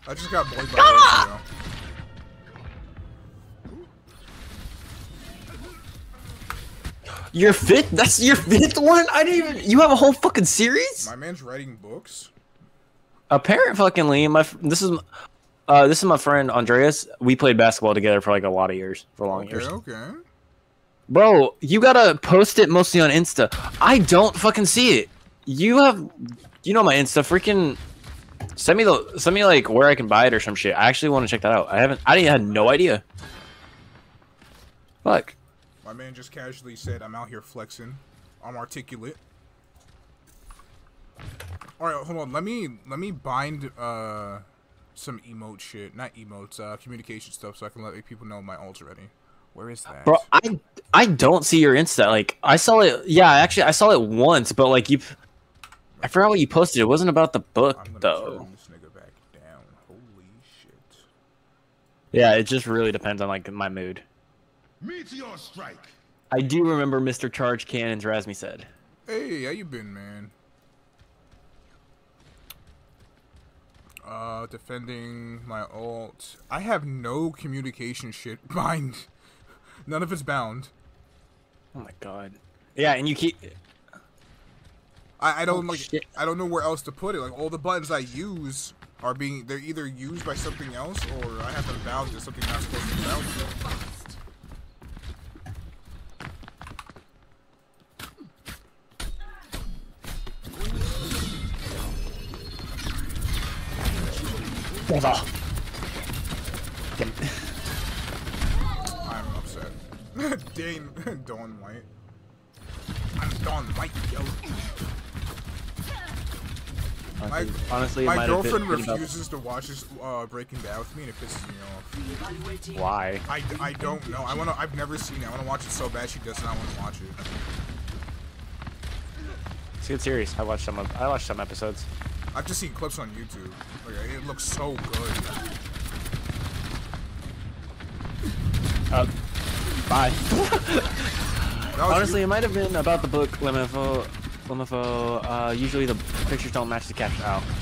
S1: I just got bullied by ah!
S3: Your fifth? That's your fifth one? I didn't even. You have a whole fucking series?
S1: My man's writing books.
S3: Apparent fucking Lee, my this is uh this is my friend Andreas. We played basketball together for like a lot of years, for long
S1: Okay,
S3: years.
S1: okay.
S3: Bro, you gotta post it mostly on Insta. I don't fucking see it. You have, you know my Insta. Freaking send me the send me like where I can buy it or some shit. I actually want to check that out. I haven't. I didn't had no idea. Fuck.
S1: My man just casually said, "I'm out here flexing. I'm articulate." All right, hold on. Let me let me bind uh some emote shit, not emotes, uh communication stuff, so I can let people know my ult's ready. Where is that?
S3: Bro, I I don't see your Insta. Like I saw it. Yeah, actually I saw it once, but like you, I forgot what you posted. It wasn't about the book
S1: I'm
S3: though.
S1: turn this nigga back down. Holy shit.
S3: Yeah, it just really depends on like my mood.
S7: Meteor strike.
S3: I do remember Mr. Charge Cannons, Razmi said.
S1: Hey, how you been, man? Uh, defending my alt. I have no communication shit bind. None of it's bound.
S3: Oh my god. Yeah, and you keep.
S1: I, I don't
S3: Oh,
S1: like.
S3: shit.
S1: I don't know where else to put it. Like all the buttons I use are being. They're either used by something else or I have them bound to something not supposed to be bound to. I'm upset. Dane, Dawn White. I'm Dawn White, yo. My,
S3: Honestly,
S1: my
S3: might have been-
S1: girlfriend refuses to watch this uh, Breaking Bad with me, and it pisses me off.
S3: Why?
S1: I, I don't know. I wanna. I've never seen it. I wanna watch it so bad. She does not want to watch it.
S3: It's a good series. I watched some. Of, I watched some episodes.
S1: I've just seen clips on YouTube. Like, it looks so good.
S3: Uh, bye. Honestly,
S1: you-
S3: it might have been about the book Lemifo. Lemifo. Uh, usually the pictures don't match the caption. Ow.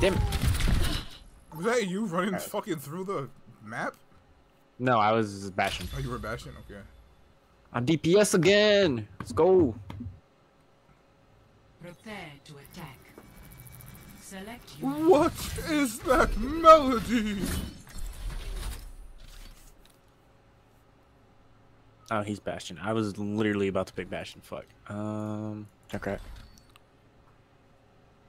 S3: Damn it.
S1: was that you running fucking through the map?
S3: No, I was bashing.
S1: Oh, you were bashing. Okay.
S3: I'm DPS again. Let's go.
S4: Prepare to attack. Select your
S1: What is that melody?
S3: Oh, he's Bastion. I was literally about to pick Bastion. Fuck. Um. Okay.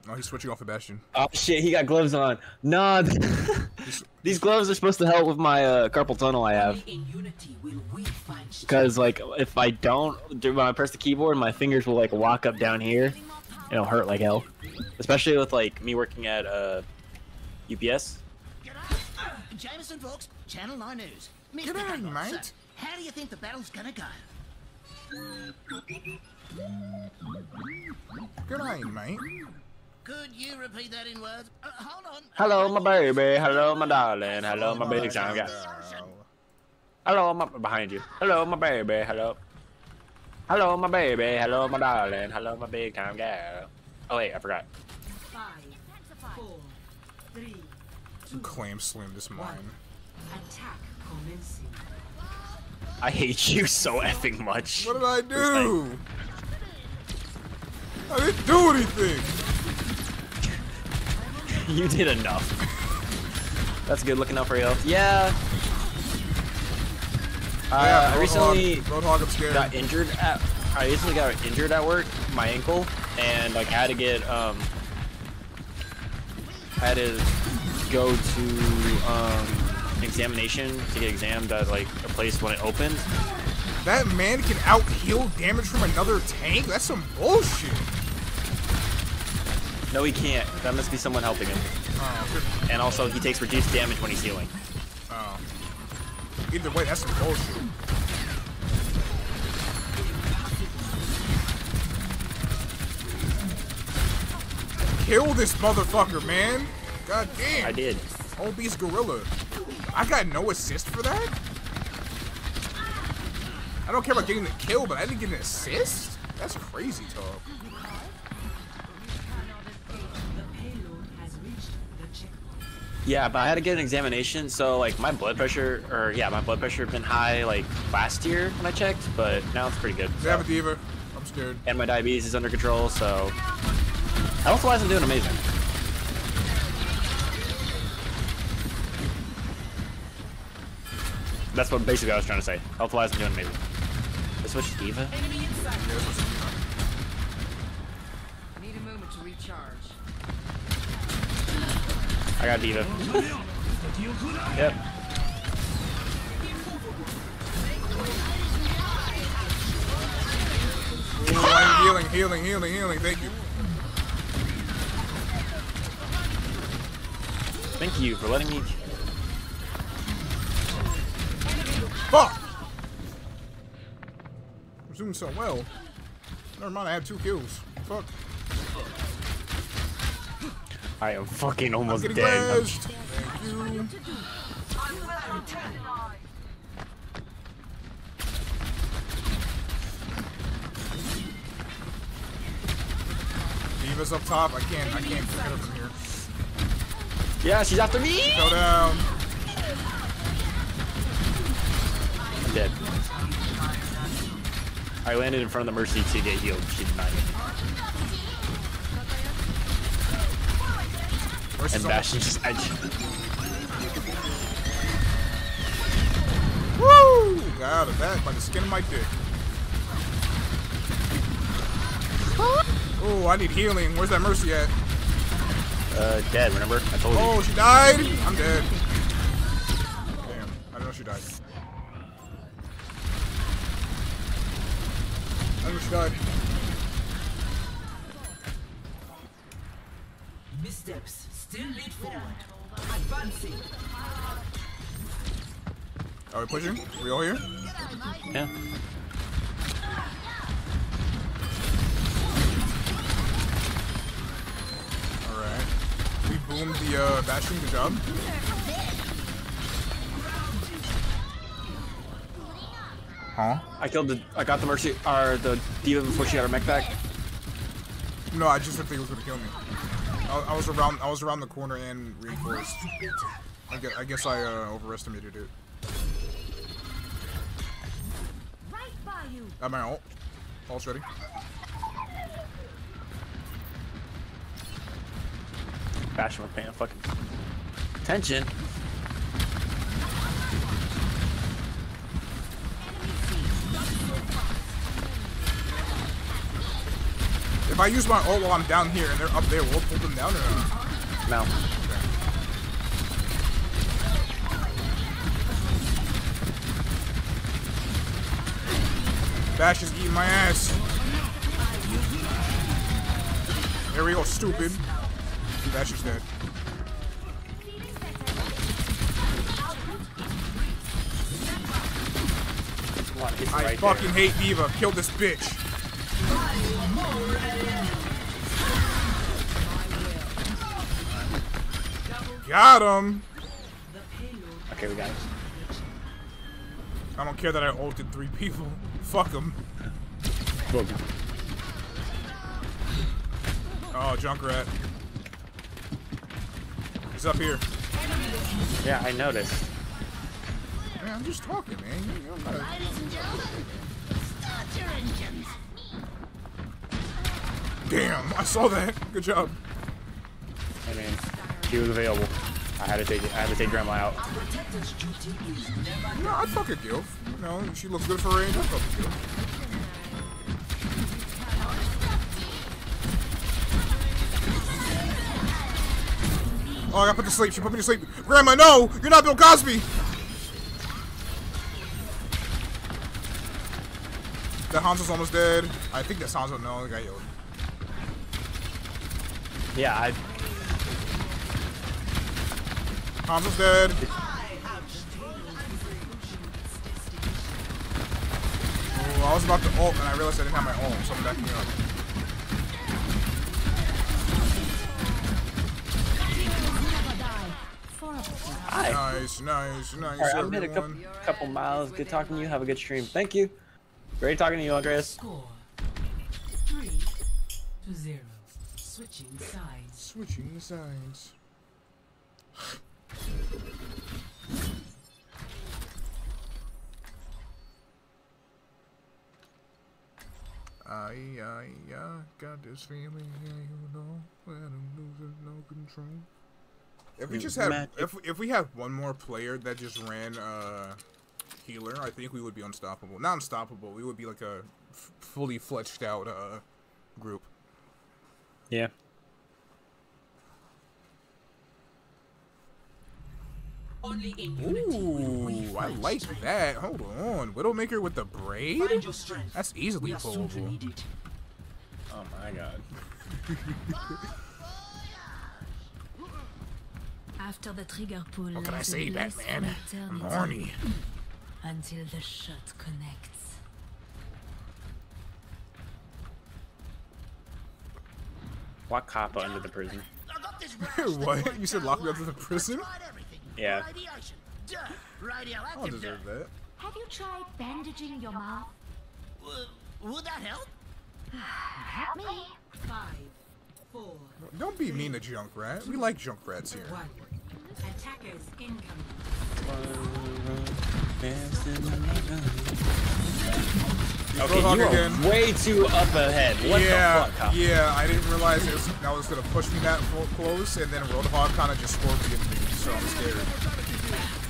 S1: Oh, he's switching off a bastion.
S3: Oh shit, he got gloves on. Nah, these gloves are supposed to help with my uh, carpal tunnel I have.
S4: Only in unity will we find strength.
S3: Because like, if I don't, do when I press the keyboard, my fingers will like walk up down here. It'll hurt like hell. Especially with like me working at uh, UPS.
S11: Jameson folks, Channel 9 News. Mr.
S1: G'day,
S11: Dunlop,
S1: mate.
S11: sir, how do you think the battle's gonna go?
S1: Good night, mate.
S11: Could you repeat that in words? Uh, hold on.
S3: Hello, my baby. Hello, my darling. Hello, my big time guy. Hello, my behind you. Hello, my baby. Hello. Hello, my baby. Hello, my darling. Hello, my big time girl. Oh wait, I forgot.
S4: Five, four, three,
S1: Claim slam this mine.
S4: attack commencing.
S3: I hate you so effing much.
S1: What did I do? I didn't do anything.
S3: You did enough. That's good looking out for you. Yeah. Uh,
S1: Yeah,
S3: I recently
S1: Roadhog, Roadhog,
S3: got injured at I recently got injured at work, my ankle, and like I had to get um I had to go to um examination to get examined at like a place when it opened.
S1: That man can out heal damage from another tank? That's some bullshit.
S3: No, he can't. That must be someone helping him.
S1: Oh.
S3: And also, he takes reduced damage when he's healing.
S1: Oh. Either way, that's some bullshit. Kill this motherfucker, man. God damn.
S3: I did.
S1: Obese gorilla. I got no assist for that? I don't care about getting the kill, but I didn't get an assist? That's crazy talk.
S3: Yeah, but I had to get an examination, so like my blood pressure, or yeah, my blood pressure had been high like last year when I checked, but now it's pretty good.
S1: They have a D.Va. I'm scared.
S3: And my diabetes is under control, so health-wise I'm doing amazing. That's what basically I was trying to say. Health-wise I'm doing amazing. I switched to I got D.Va. Yep.
S1: Ooh, healing, healing, healing, healing. Thank you.
S3: Thank you for letting me.
S1: Fuck! I'm doing so well. Never mind, I have two kills. Fuck.
S3: I am fucking
S1: I'm
S3: almost dead.
S1: rezzed. Thank you. D.Va's up top. I can't. I can't get her from here.
S3: Yeah, she's after me.
S1: Go down.
S3: I'm dead. I landed in front of the Mercy to get healed. She denied not.
S1: Mercy's
S3: And
S1: on-
S3: Bastion just edge.
S1: Woo! Got out of that by the skin of my dick. Oh, I need healing. Where's that Mercy at?
S3: Uh, dead. Remember? I told you.
S1: Oh, she died. I'm dead. Damn, I didn't know she died. I didn't know she died.
S4: Missteps still lead forward. Advancing.
S1: Are we pushing? we all here?
S3: Yeah.
S1: Alright. We boomed the uh, Bastion. Good job. Huh?
S3: I killed the. I got the Mercy or the D.Va before she got her mech back.
S1: No, I just didn't think it was gonna kill me. I, I was around. I was around the corner and reinforced. I guess I, guess I uh, overestimated it.
S6: Right by you.
S1: Got my ult. Ult's ready.
S3: Bastion was paying fucking attention.
S1: If I use my ult while I'm down here and they're up there, we'll pull them down or not?
S3: No.
S1: Bash is eating my ass. There we go, stupid. Bash is dead.
S3: Come on, it's
S1: I
S3: right
S1: fucking
S3: there.
S1: hate D.Va. Kill this bitch. Got him.
S3: Okay, we got him.
S1: I don't care that I ulted three people. Fuck them. Oh, Junkrat. He's up here.
S3: Yeah, I noticed.
S1: Man, I'm just talking, man. You- you don't gotta- Damn, I saw that. Good job.
S3: I mean, he was available. I had to take. I had to take grandma out.
S1: No, I'd fuck a Gilf. You know, she looks good for range. I'd fuck a Gilf. Oh, I got put to sleep. She put me to sleep. Grandma, no! You're not Bill Cosby! That Hanzo's almost dead. I think that's Hanzo. No, I got yelled.
S3: Yeah, I.
S1: Hanzo's dead. Oh, I was about to ult and I realized I didn't have my ult, so I'm backing up.
S3: Hi.
S1: Nice, nice, nice.
S3: All right, I've made a couple, couple miles. Good talking to you. Have a good stream. Thank you. Great talking to you, Andreas.
S4: Score three to zero. Switching sides.
S1: Switching sides. I, I, I got this feeling, yeah, you know, when I'm losing no control. If we just had,
S3: magic.
S1: if if we had one more player that just ran uh healer, I think we would be unstoppable. Not unstoppable. We would be like a f- fully fledged out uh group.
S3: Yeah.
S4: Only in unity we
S1: Ooh, I like
S4: strength.
S1: that. Hold on, Widowmaker with the braid.
S4: Find your strength.
S1: That's easily
S4: We are
S1: pullable.
S3: Oh my god.
S5: After the trigger pull,
S1: What can I say,
S5: bliss
S1: Batman?
S5: of
S1: I'm horny.
S5: Until the shot connects.
S3: Lock Kappa under the prison.
S1: what? You said lock me up to the prison?
S3: Yeah.
S11: Radiation.
S1: I don't deserve that.
S5: Have you tried bandaging your mouth?
S11: W- would that help?
S5: Help me.
S4: Five, four,
S1: Don't be mean to Junkrat. We like junk rats here.
S4: one. Attackers incoming.
S3: Okay,
S1: Roadhog
S3: you are
S1: again.
S3: way too up ahead. What
S1: yeah,
S3: the fuck? Kappa?
S1: yeah. I didn't realize it was, that was gonna push me that close, and then Roadhog kind of just scorpioned me, so I'm scared.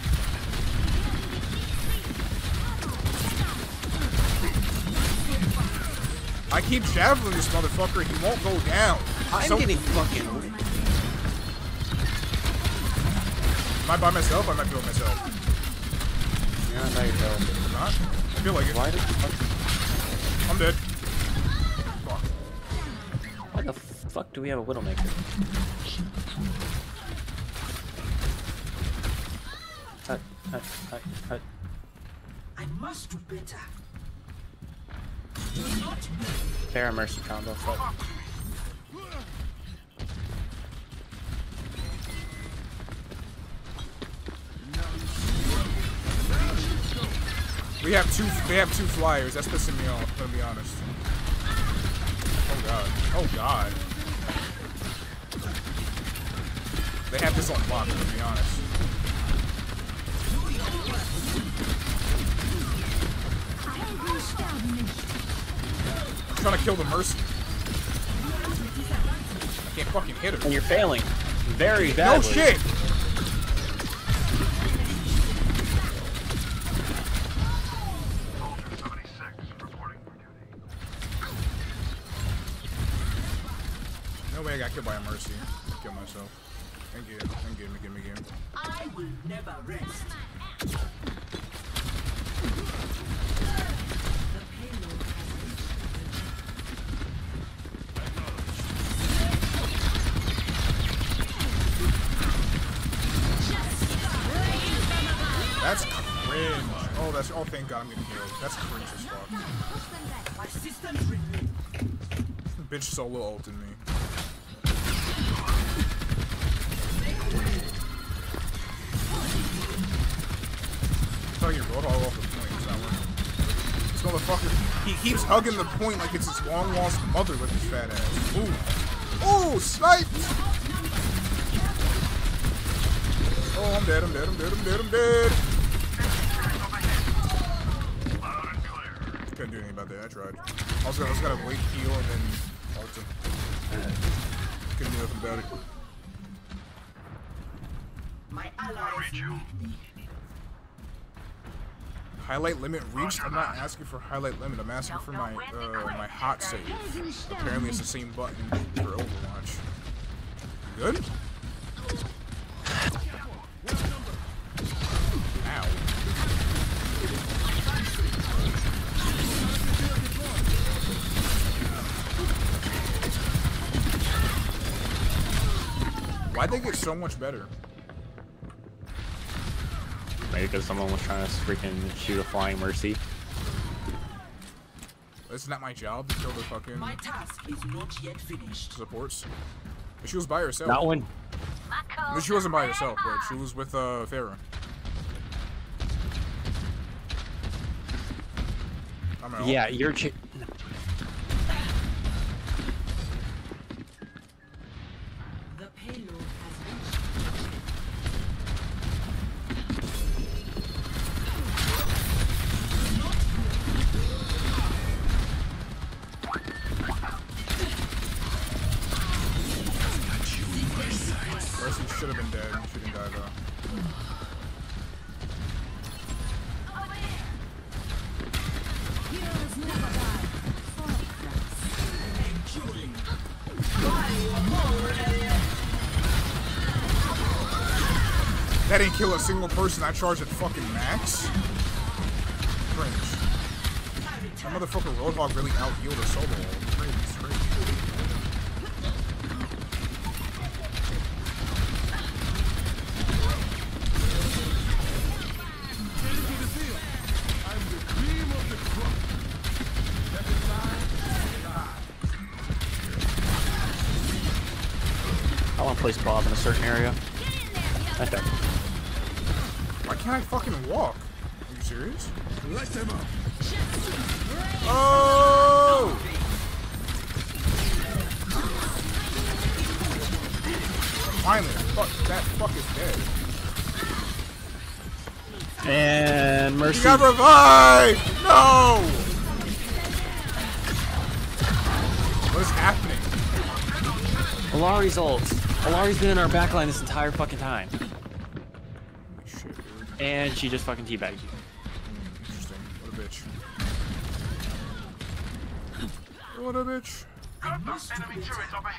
S1: I keep javeling this motherfucker. He won't go down.
S3: I'm
S1: So-
S3: getting fucking.
S1: Am I by myself? I might be by myself.
S3: You're not by yourself.
S1: I'm not. I feel like it.
S3: Why the fuck?
S1: I'm dead. Fuck.
S3: Why the fuck do we have a Widowmaker?
S4: I must do better. Do not move.
S3: Fair mercy combo. Fuck.
S1: We have two. They have two flyers. That's pissing me off. I'm gonna be honest. Oh god. Oh god. They have this on lock. To be honest. I'm trying to kill the mercy. I can't fucking hit her.
S3: And you're failing. Very
S1: No
S3: badly.
S1: shit. No way I got killed by a mercy. Kill myself. Again, again, again, again.
S4: I will never rest.
S1: That's cringe. Oh, that's. Oh, thank God I'm getting healed. That's cringe as fuck.
S4: My systems.
S1: Bitch solo ulted me. Trying to get Roadhog off the point. It's not working. This motherfucker, he keeps hugging the point like it's his long lost mother with his fat ass. Ooh. Ooh, sniped! Oh, I'm dead, I'm dead, I'm dead, I'm dead, I'm dead. Couldn't do anything about that, I tried. I was I was gonna wait, heal, and then talk to him. Couldn't do nothing about it.
S4: My allies need me.
S1: Highlight limit reached? I'm not asking for highlight limit, I'm asking for my uh, my hot save. Apparently it's the same button for Overwatch. Good? Ow. Why'd they get so much better?
S3: Maybe because someone was trying to freaking shoot a flying mercy.
S1: It's not my job to kill the fucking
S4: My task is not yet finished.
S1: supports. But She was by herself.
S3: That one.
S1: I mean, she wasn't by herself, but she was with uh, Pharah.
S3: Yeah, you're.
S1: Single person. I charge at fucking max. Cringe. That motherfucker Roadhog really out healed a solo.
S3: And
S1: He
S3: mercy.
S1: No! What is happening?
S3: Illari's ult. Illari's been in our backline this entire fucking time.
S1: Shit.
S3: And she just fucking teabagged you.
S1: Interesting. What a bitch. What a bitch.
S7: Enemy turret up ahead.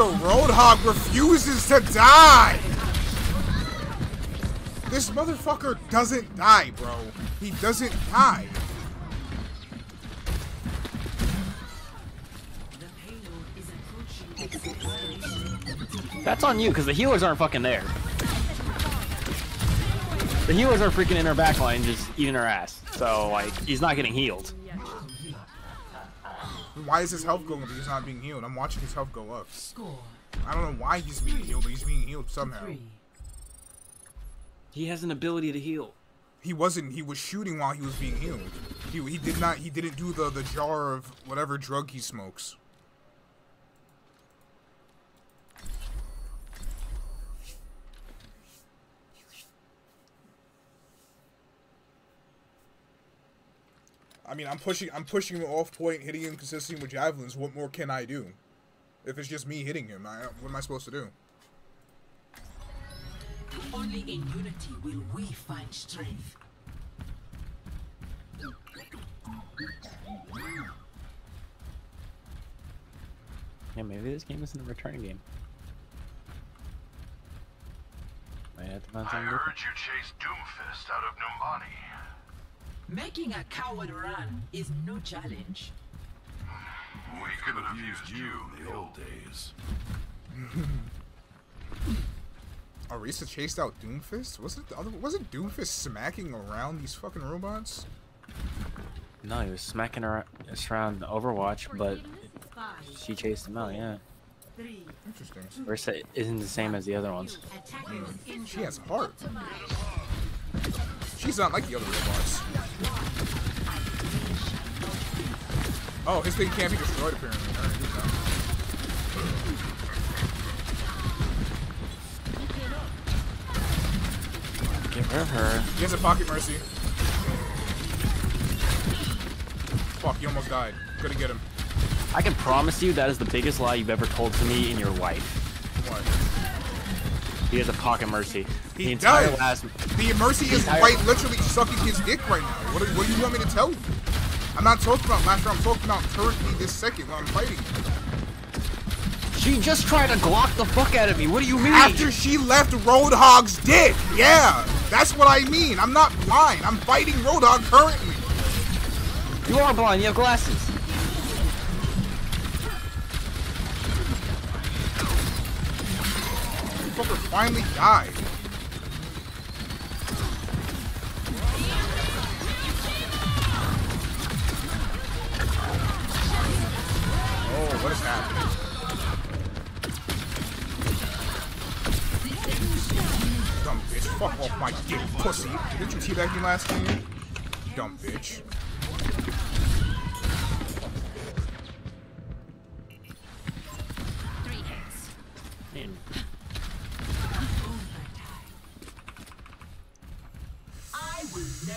S1: Nigga Roadhog refuses to die! This motherfucker doesn't die, bro. He doesn't die.
S3: That's on you because the healers aren't fucking there. The healers are freaking in our backline just eating our ass. So, like, he's not getting healed.
S1: Why is his health going up he's not being healed? I'm watching his health go up.
S4: Score
S1: I don't know why he's being healed, but he's being healed somehow.
S3: He has an ability to heal.
S1: He wasn't. He was shooting while he was being healed. He, he did not. He didn't do the the jar of whatever drug he smokes. I mean, I'm pushing, I'm pushing him off point, hitting him consistently with javelins. What more can I do? If it's just me hitting him, I, what am I supposed to do?
S4: Only in unity will we find strength.
S3: Yeah, maybe this game isn't a return game.
S7: I,
S3: I
S7: heard you chased Doomfist out of Numbani.
S4: Making a coward run is no challenge.
S7: We could have used you in the old days.
S1: Orisa chased out Doomfist? Wasn't the other wasn't Doomfist smacking around these fucking robots?
S3: No, he was smacking her us around Overwatch, but she chased him out. Yeah,
S4: Three.
S1: Interesting.
S3: Orisa isn't the same as the other ones.
S4: Attackers in
S1: She has heart. She's not like the other robots. Oh, his thing can't be destroyed apparently. Alright, good enough.
S3: Get rid of her.
S1: He has a pocket mercy. Fuck, he almost died. Couldn't get him.
S3: I can promise you that is the biggest lie you've ever told to me in your life.
S1: What?
S3: He has a pocket mercy.
S1: He
S3: the entire
S1: does.
S3: last.
S1: The mercy is
S3: entire-
S1: right literally sucking his dick right now. What do, what do you want me to tell you? I'm not talking about last round, I'm talking about currently this second while I'm fighting.
S3: She just tried to Glock the fuck out of me. What do you mean?
S1: After she left Roadhog's dick. Yeah, that's what I mean. I'm not blind. I'm fighting Roadhog currently.
S3: You are blind. You have glasses.
S1: Fucker finally died. Oh, what is happening? Dumb bitch. Fuck off my dick, pussy. Didn't you teabag me last game? Dumb bitch.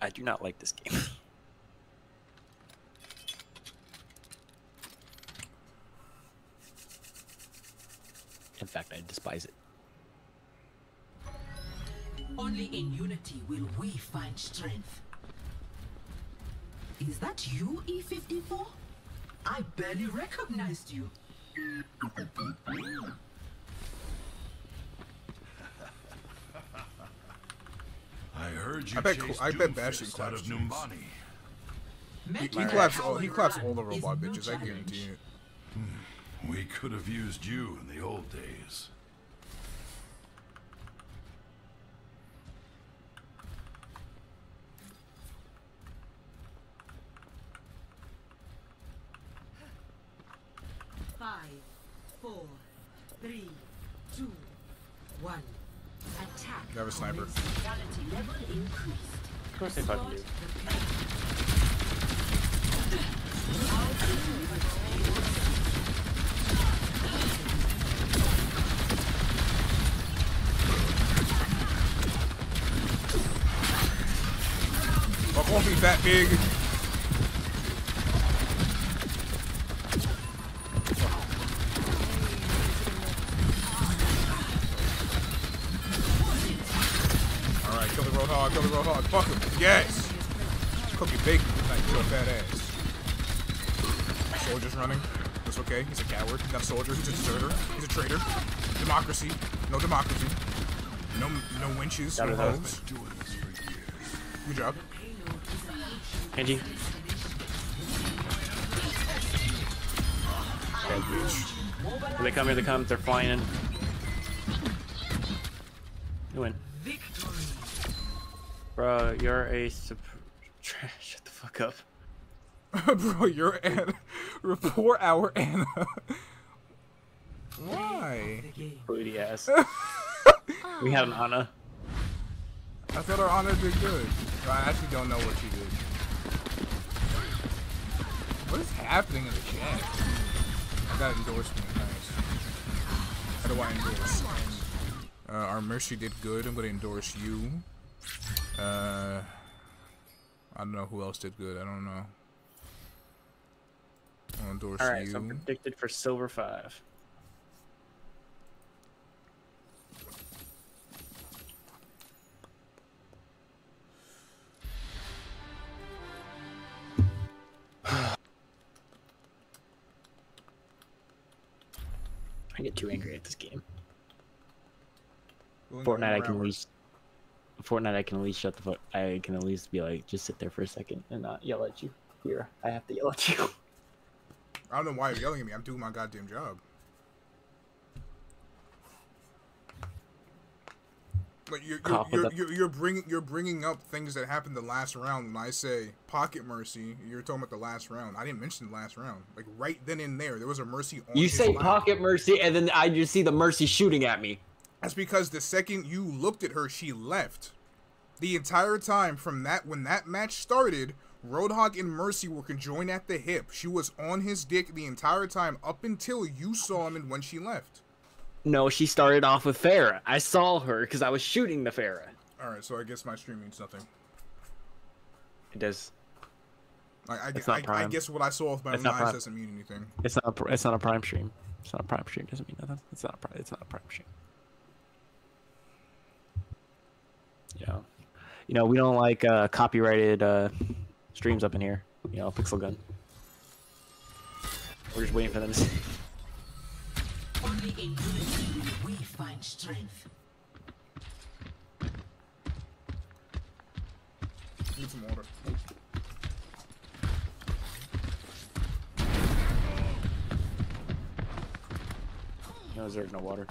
S4: I
S3: do not like this game. In fact, I despise it.
S4: Only in unity will we find strength. Is that you, E54? I barely recognized you.
S7: I heard you
S1: I bet
S7: chased
S1: Cl- I bet
S7: Doomfist
S1: Bastion
S7: out
S1: claps
S7: of
S1: cheeks. He, he claps all he claps all the
S4: is
S1: robot
S4: no
S1: bitches, I guarantee it. Hmm.
S7: We could have used you in the old days.
S4: Five, four, three, two, one. Attack.
S1: You have a sniper.
S4: Lethality level increased.
S3: Of course they fucking do.
S1: Fuck off me, fat pig. Roadhog, kill the. Fuck him. Yes! Cook your bacon tonight, you little fat ass. Soldier's running. That's okay. He's a coward. He's not a soldier. He's a deserter. He's a traitor. Democracy. No democracy. No no winches. No
S3: Got it, that
S1: hoes.
S7: Doing this for years.
S1: Good job.
S3: Kenji,
S1: Bad bitch.
S3: they come, here they come. They're flying in. You're a sup- Shut the fuck up.
S1: Bro, you're Ana. Report our Ana. Why?
S3: Booty ass. we had an Ana.
S1: I thought our honor did good. But I actually don't know what she did. What is happening in the chat? I got endorsement. Nice. How do I endorse? Uh, our Mercy did good. I'm gonna endorse you. Uh, I don't know who else did good. I don't know. I'll endorse
S3: All right,
S1: you.
S3: so I'm predicted for silver five. I get too angry at this game. Fortnite, I can least. Fortnite, I can at least shut the fuck. I can at least be like, just sit there for a second and not yell at you. Here, I have to yell at you.
S1: I don't know why you're yelling at me. I'm doing my goddamn job. Like you're you're, you're, you're, you're bringing you're bringing up things that happened the last round. When I say pocket mercy, you're talking about the last round. I didn't mention the last round. Like right then and there, there was a mercy on.
S12: You say
S1: lap.
S12: pocket mercy, and then I just see the mercy shooting at me.
S1: That's because the second you looked at her, she left. The entire time from that when that match started, Roadhog and Mercy were conjoined at the hip. She was on his dick the entire time up until you saw him and when she left.
S3: No, she started off with Pharah. I saw her because I was shooting the Pharah.
S1: All right, so I guess my stream means nothing.
S3: It does.
S1: I, I,
S3: It's
S1: I,
S3: not
S1: I
S3: Prime.
S1: guess what I saw with my
S3: It's
S1: own eyes
S3: Prime.
S1: doesn't mean anything.
S3: It's not. A, it's not a prime stream. It's not a prime stream. Doesn't mean nothing. It's not a. Prime, it's not a prime stream. Yeah. You know we don't like uh, copyrighted uh, streams up in here. You know, Pixel Gun. We're just waiting for them to. See.
S4: Only in unity we find strength.
S1: Need some water.
S3: No dessert, no water.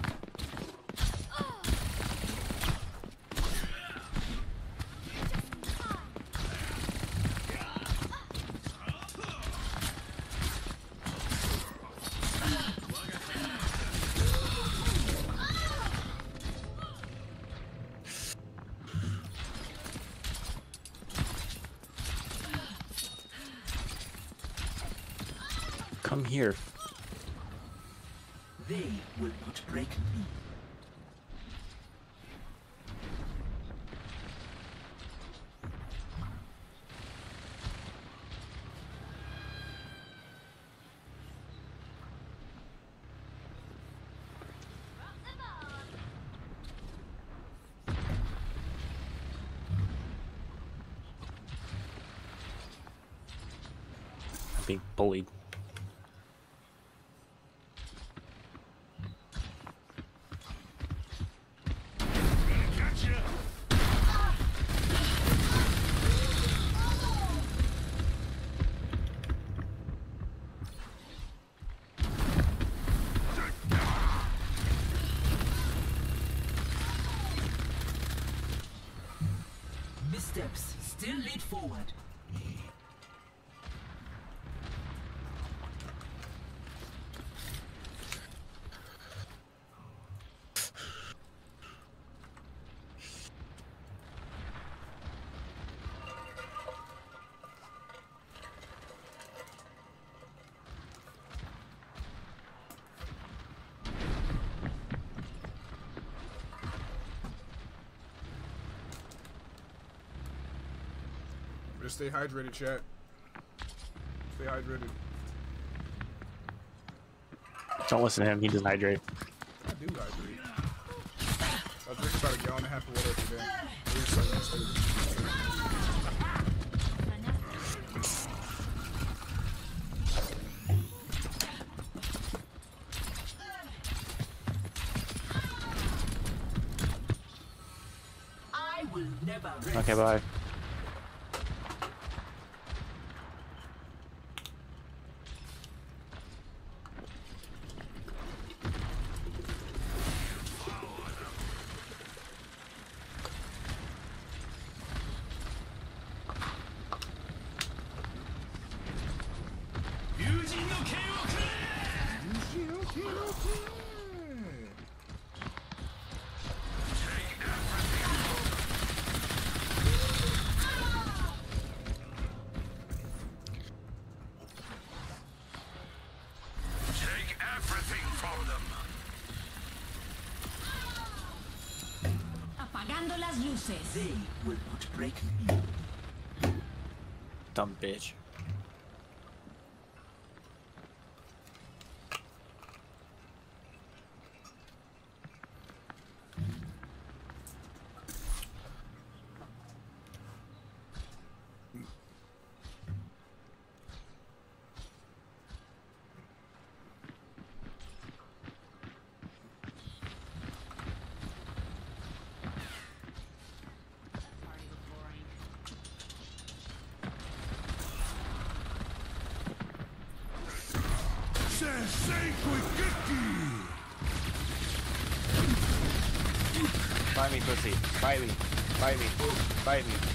S1: Just stay hydrated, chat. Stay hydrated.
S3: Don't listen to him. He doesn't hydrate.
S1: I do hydrate. I drink about a gallon and a half of water every day. At least
S12: Dumb bitch. Bite me, pussy. Bite me. Bite me. Bite me.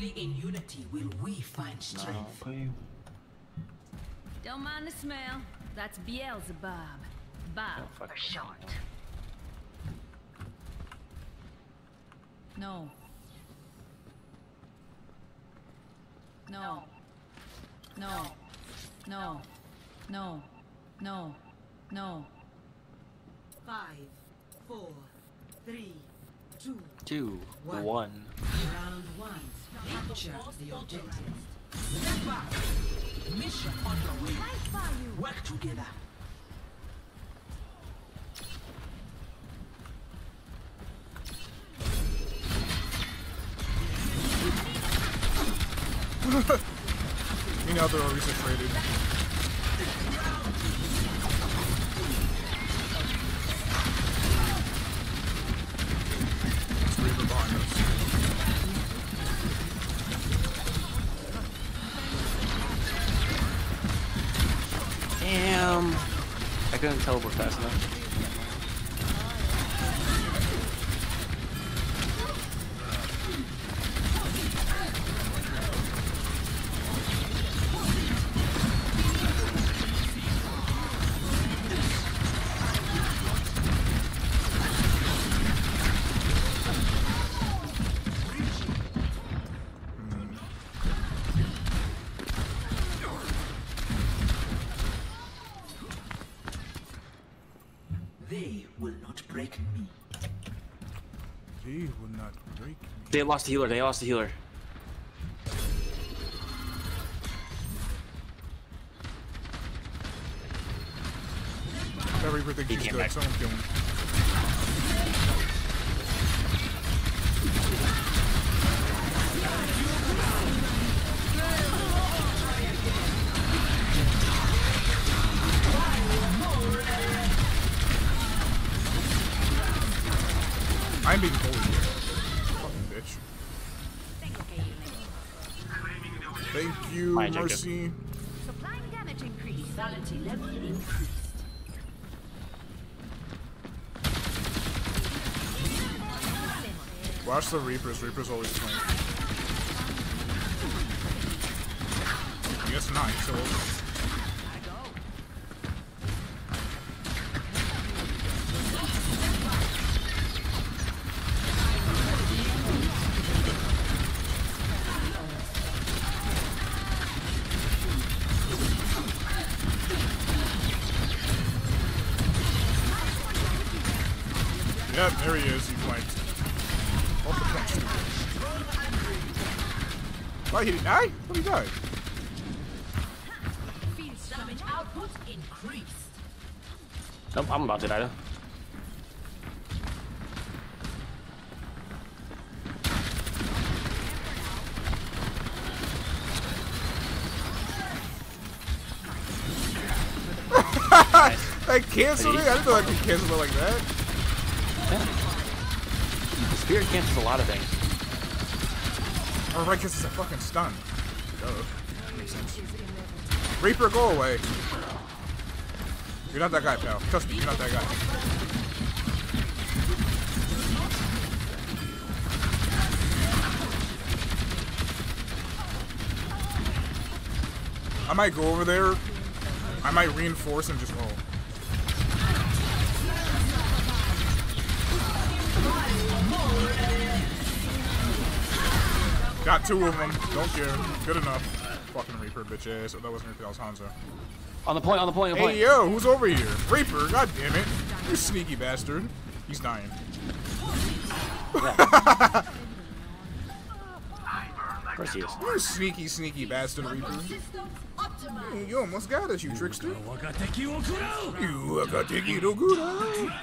S4: Only in unity will we find strength.
S6: Don't mind the smell. That's Beelzebub. Bob oh, for short. No. No. No. No. No. No. No.
S4: Five, four, three, two,
S12: Two.
S4: One.
S12: One.
S4: round one. Capture the objective. Step back. Mission underway. Work together.
S1: You know they're always traded.
S4: They
S12: lost the healer. They lost the healer.
S1: Watch the Reapers. Reapers always playing. Guess not. So Yep, canceled it? I didn't know I could cancel it like that.
S12: The spirit cancels a lot of things.
S1: Oh, right, because it's a fucking stun. Oh, makes sense. Reaper, go away. You're not that guy, pal. Trust me, you're not that guy. I might go over there. I might reinforce and just oh. Got two of them. Don't care. Good enough. Fucking Reaper, bitch ass. Oh, that wasn't Reaper, that was Hanzo.
S12: On the point, on the point, on the point.
S1: Hey, yo, who's over here? Reaper, god damn it. You sneaky bastard. He's dying.
S12: Of course he is.
S1: You sneaky, sneaky bastard, Reaper. Hey, You almost got us, you trickster. You Wakateki no Kura.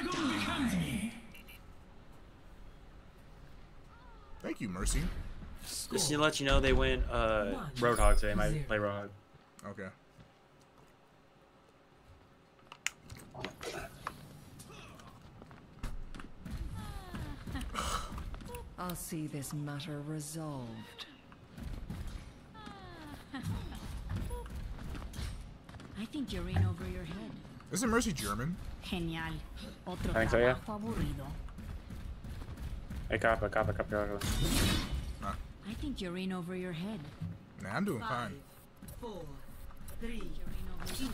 S1: Thank you, Mercy.
S3: Just to let you know, they went uh, Roadhog today. Might play Roadhog.
S1: Okay.
S8: I'll see this matter resolved.
S9: I think you're in over your head.
S1: Isn't Mercy German?
S9: Genial. Otro
S12: I think so, yeah.
S9: trabajo aburrido.
S12: Hey, copper, copper, copper, copper.
S9: I think you're in over your head.
S1: Nah, I'm doing fine.
S4: Four, three, two,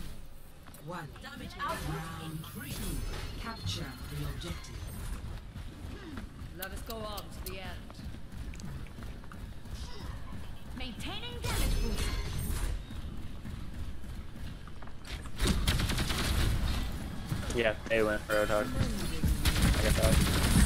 S4: one. Damage output increased. Capture the objective.
S6: Let us go on to the end.
S9: Maintaining damage boost.
S12: Yeah, they went for Roadhog. I guess that.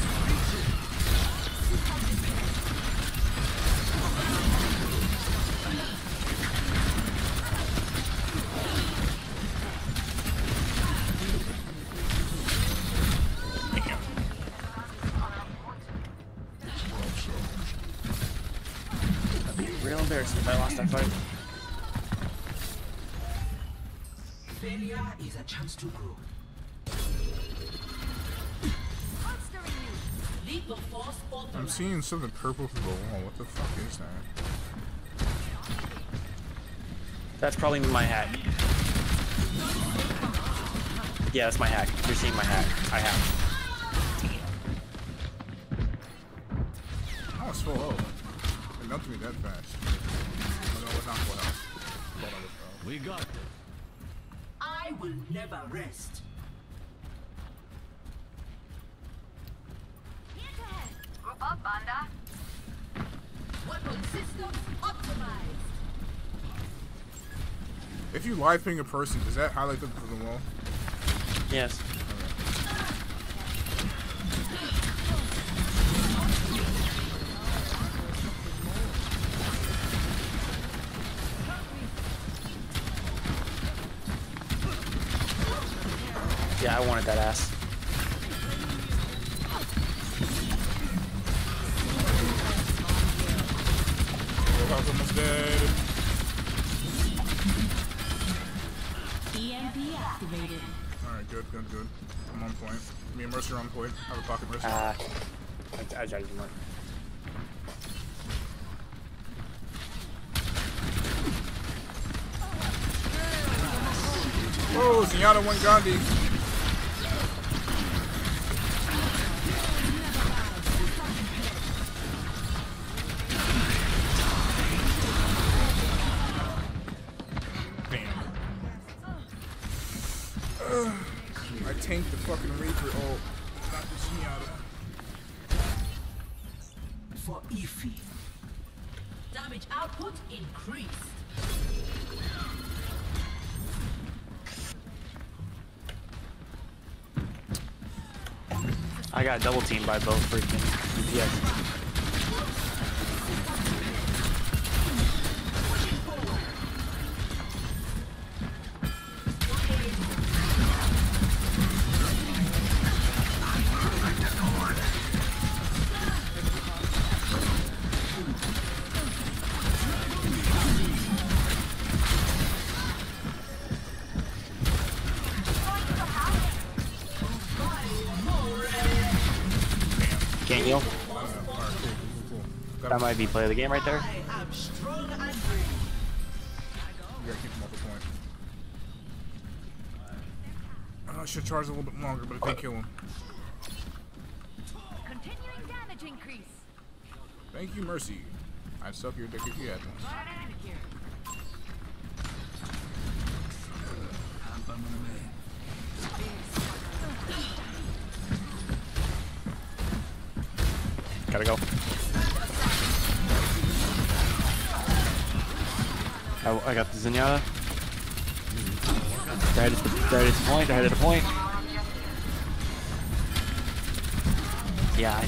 S4: Chance to grow.
S1: I'm seeing something purple through the wall. What the fuck is that?
S3: That's probably my hack. Yeah, that's my hack. You're seeing my hack. I have.
S1: Oh, it's full health. It melted me that fast. No, it's not full health. Thought I was full.
S10: We got this.
S4: I will never rest.
S5: Group up, Banda.
S4: Weapon systems optimized.
S1: If you live ping a person, does that highlight them from the wall?
S3: Yes.
S1: Gandhi.
S3: Got double teamed by both freaking DPS. That might be play of the game right there.
S1: You gotta keep them off the point. I should charge a little bit longer, but if they kill him.
S6: Continuing damage increase.
S1: Thank you, Mercy. I'd suck your dick if you had one.
S3: Gotta go. I, I got the Zenyatta. Right at the, right at the point, right at the point. Yeah, I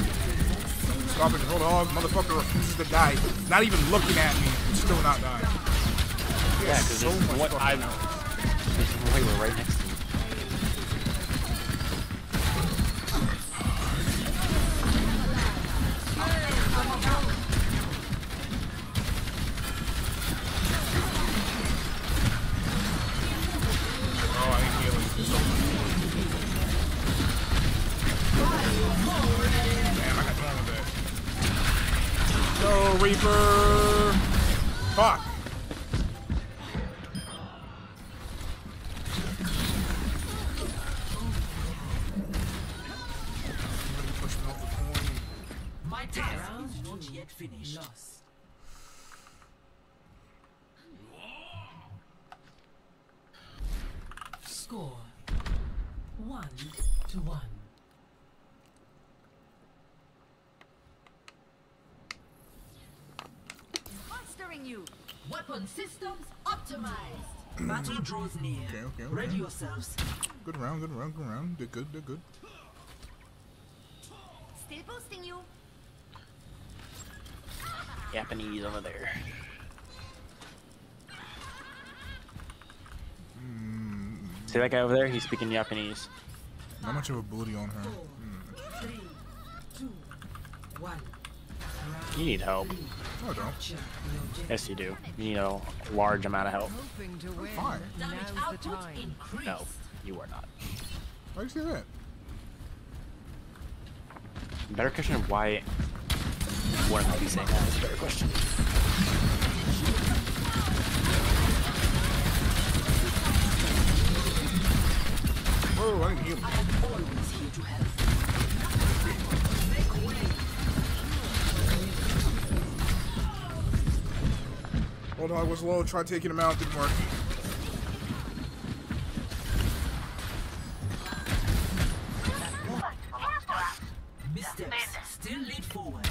S1: Stop it, hold on, motherfucker. refuses to die. Not even looking at me. Still not dying.
S3: Yeah, because
S1: so
S3: what
S1: I
S3: know.
S1: health.
S3: There's no we're right next
S4: Battle draws near.
S1: Okay, okay, okay.
S4: Ready yourselves.
S1: Good round, good round, good round. Did good, did good.
S6: Still boosting you.
S3: Japanese over there. See that guy over there? He's speaking Japanese.
S1: Not much of a booty on her. Hmm.
S4: Three, two, one.
S3: You need help.
S1: No, I don't.
S3: Yes, you do. You need a large amount of help.
S8: Hoping to win.
S1: Fine.
S4: Damage
S8: Now's the
S4: output
S8: time.
S4: increased.
S3: No, you are not.
S1: Why do you say that?
S3: Better question of why wouldn't I be saying that is a better question.
S1: Whoa, I didn't heal Hold on, I was low. Tried taking him out. Didn't work.
S4: Missteps still lead forward.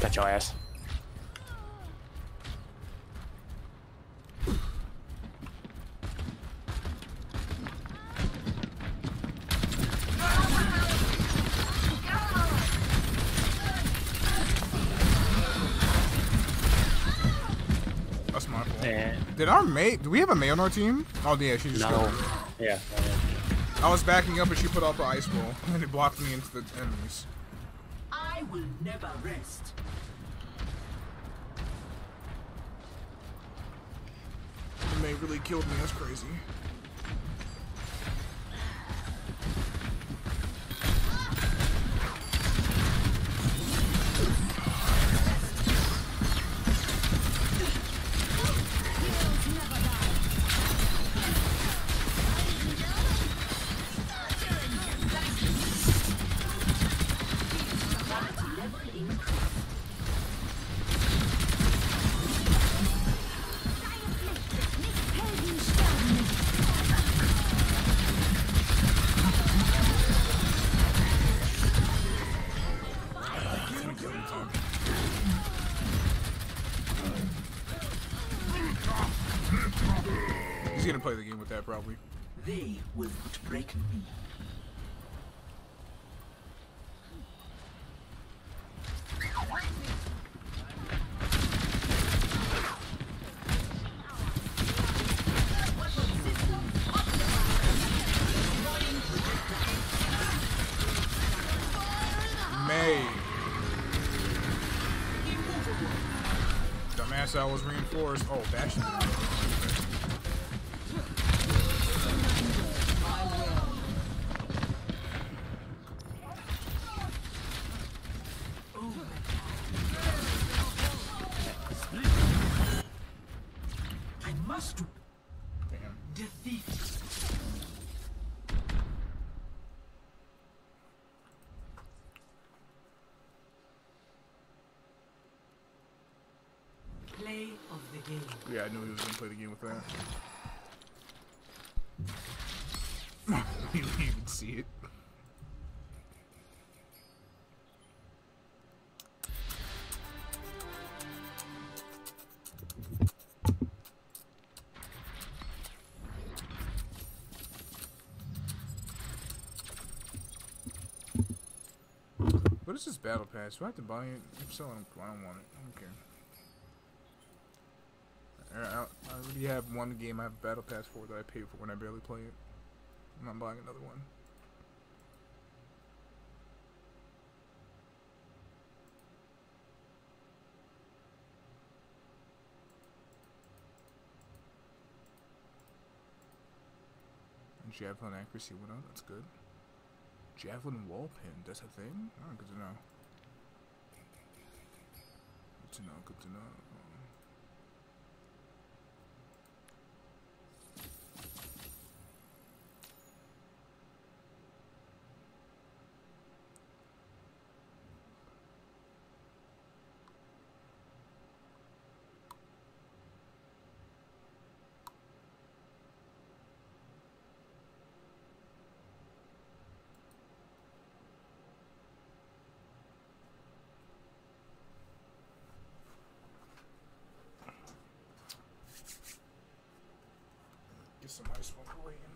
S3: Got your ass.
S1: Did? Do we have a Mei on our team? Oh yeah, she just
S3: no.
S1: killed.
S3: Yeah.
S1: I was backing up and she put up the ice wall and it blocked me into the enemies.
S4: I will never rest.
S1: The Mei really killed me. That's crazy.
S4: Break me.
S1: Dumbass I was reinforced. Oh, Bastion.
S4: Must defeat. Play of the game.
S1: Yeah, I knew he was gonna play the game with that. you didn't even see it. This battle pass? Do I have to buy it? If so, I don't, I don't want it. I don't care. I, already have one game I have battle pass for that I pay for when I barely play it. I'm not buying another one. And javelin accuracy went up. Oh. That's good. Javelin wall pin. That's a thing. Oh, good to know. Good to know. Good to know. Get some ice while we're.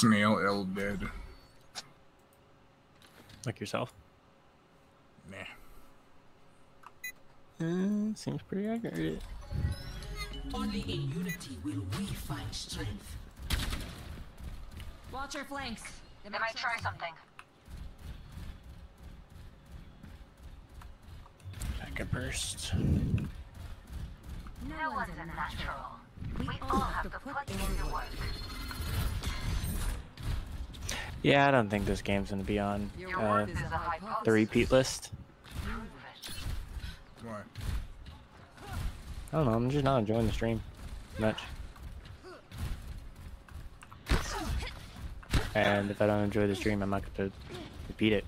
S1: Snail L dead.
S3: Like yourself.
S1: Nah.
S3: Uh, seems pretty accurate.
S4: Only in unity will we find strength.
S6: Watch your flanks.
S5: They might try something.
S3: Second burst.
S5: No one's a natural. We all have to put in the work.
S3: Yeah, I don't think this game's gonna be on uh,
S5: work is a hypothesis.
S3: the repeat list.
S1: Why?
S3: I don't know. I'm just not enjoying the stream much. And if I don't enjoy the stream, I'm not going to repeat it.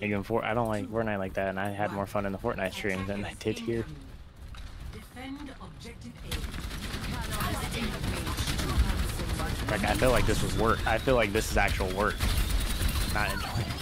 S3: You're for I don't like Fortnite like that, and I had more fun in the Fortnite stream than I did here.
S4: Defend objective
S3: Like I feel like this was work. I feel like this is actual work. Not enjoying.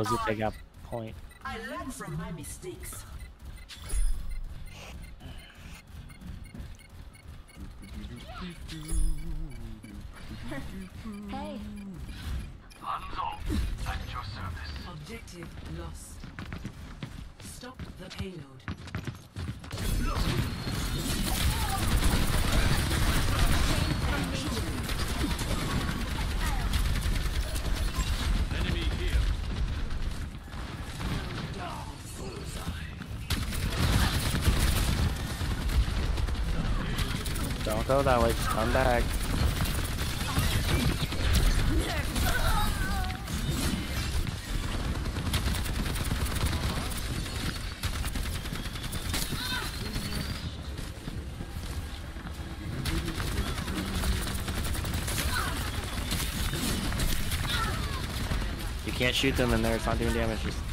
S3: Was it take out point?
S4: I learn from my mistakes.
S3: Go that way. Come back. You can't shoot them in there. It's not doing damage. Just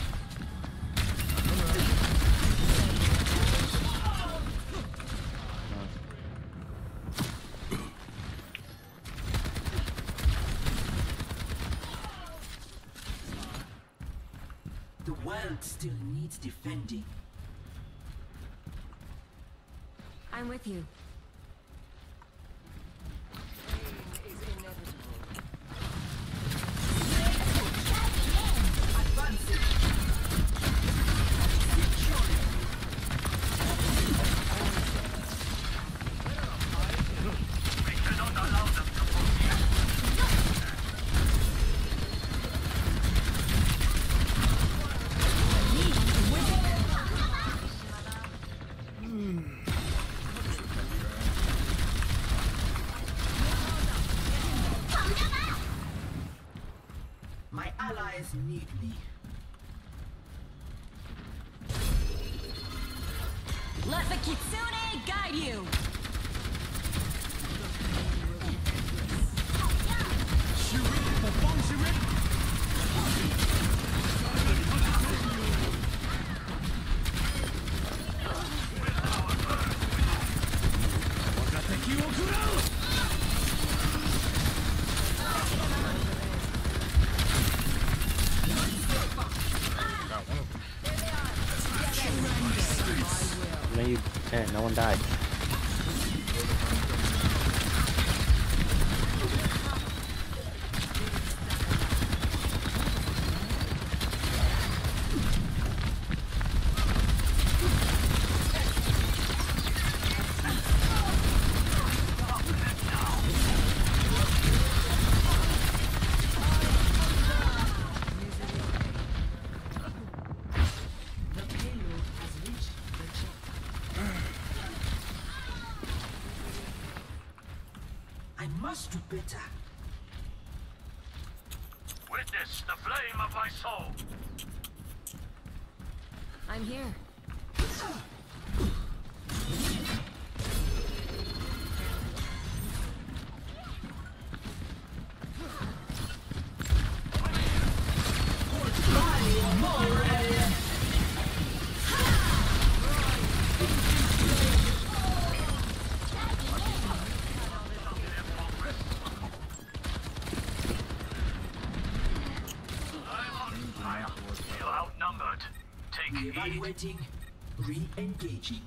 S4: Re-engaging.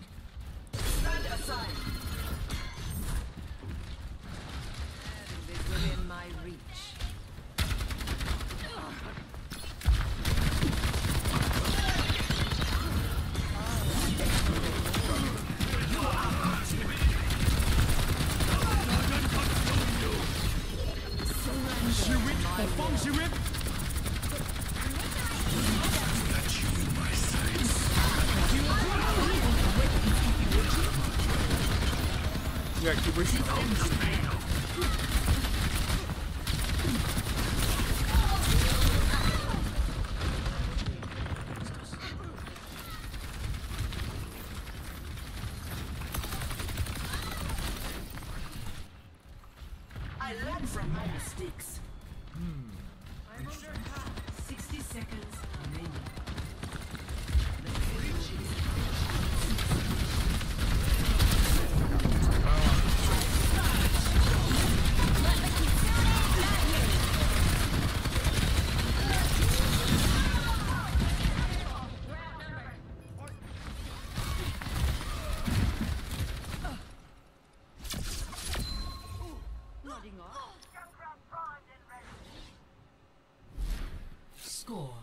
S4: Score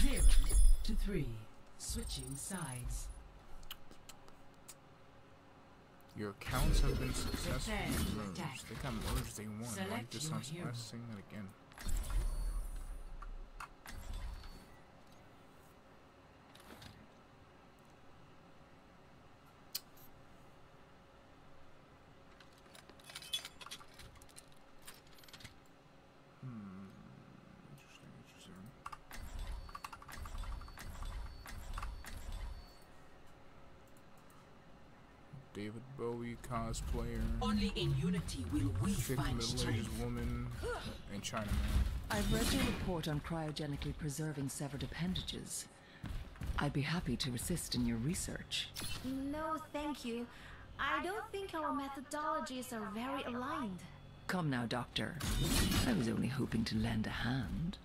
S4: zero to three. Switching sides.
S1: Your accounts have been successfully merged. They got merged, they. Why
S4: Select
S1: just
S4: your
S1: not
S4: hero.
S1: sing that again? cosplayer.
S4: Only in unity will we find strength.
S1: woman and Chinaman.
S8: I've read your report on cryogenically preserving severed appendages. I'd be happy to assist in your research.
S9: No, thank you. I don't think our methodologies are very aligned.
S8: Come now, Doctor. I was only hoping to lend a hand.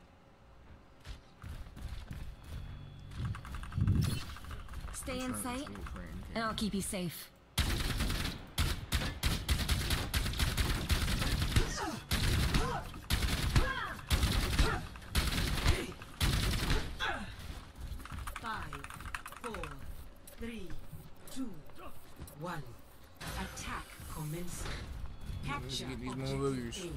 S4: Stay in sight, and I'll keep you safe.
S12: Let's
S1: get these motherfuckers.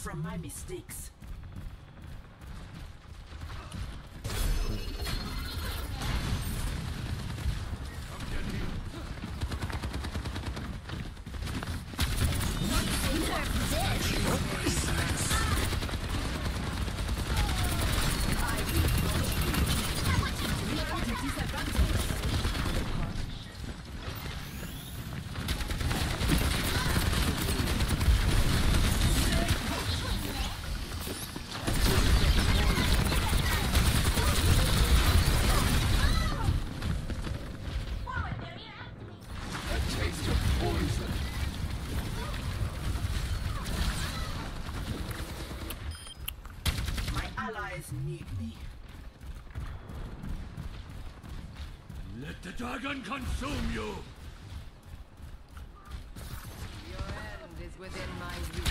S12: from my mistakes.
S7: consume you!
S3: Your end is within my reach.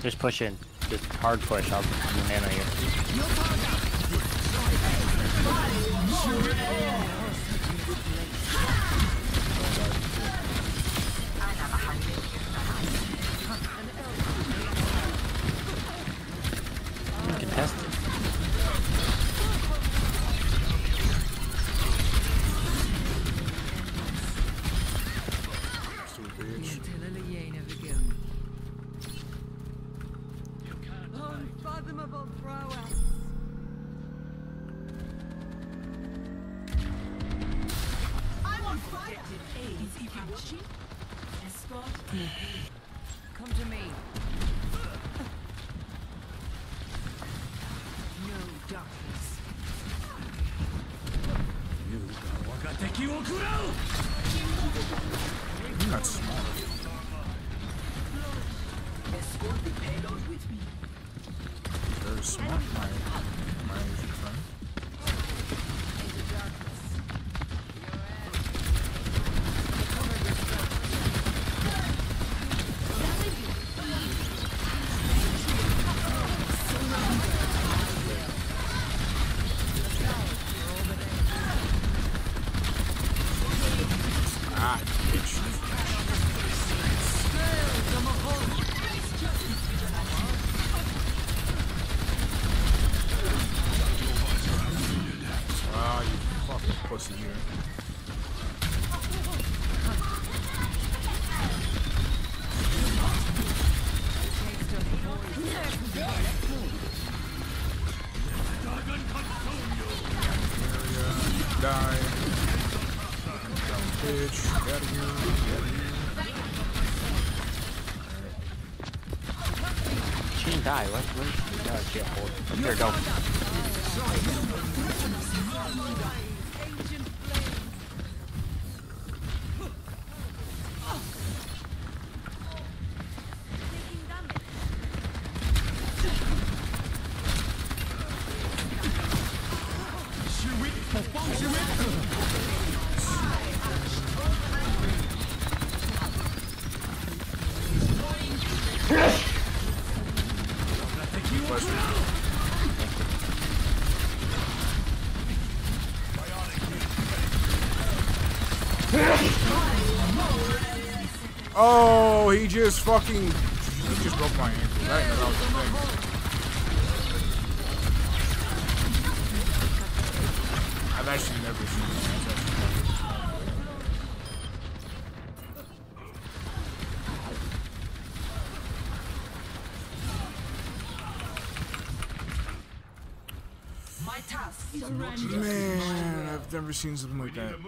S6: Just push in. Just hard push. I'll do nano you.
S1: He just fucking. He just broke my ankle. Know that was a thing. I've actually never seen that. That's actually never
S4: My task is
S1: seen
S4: not
S1: that.
S4: just
S1: Man, I've never seen something like that.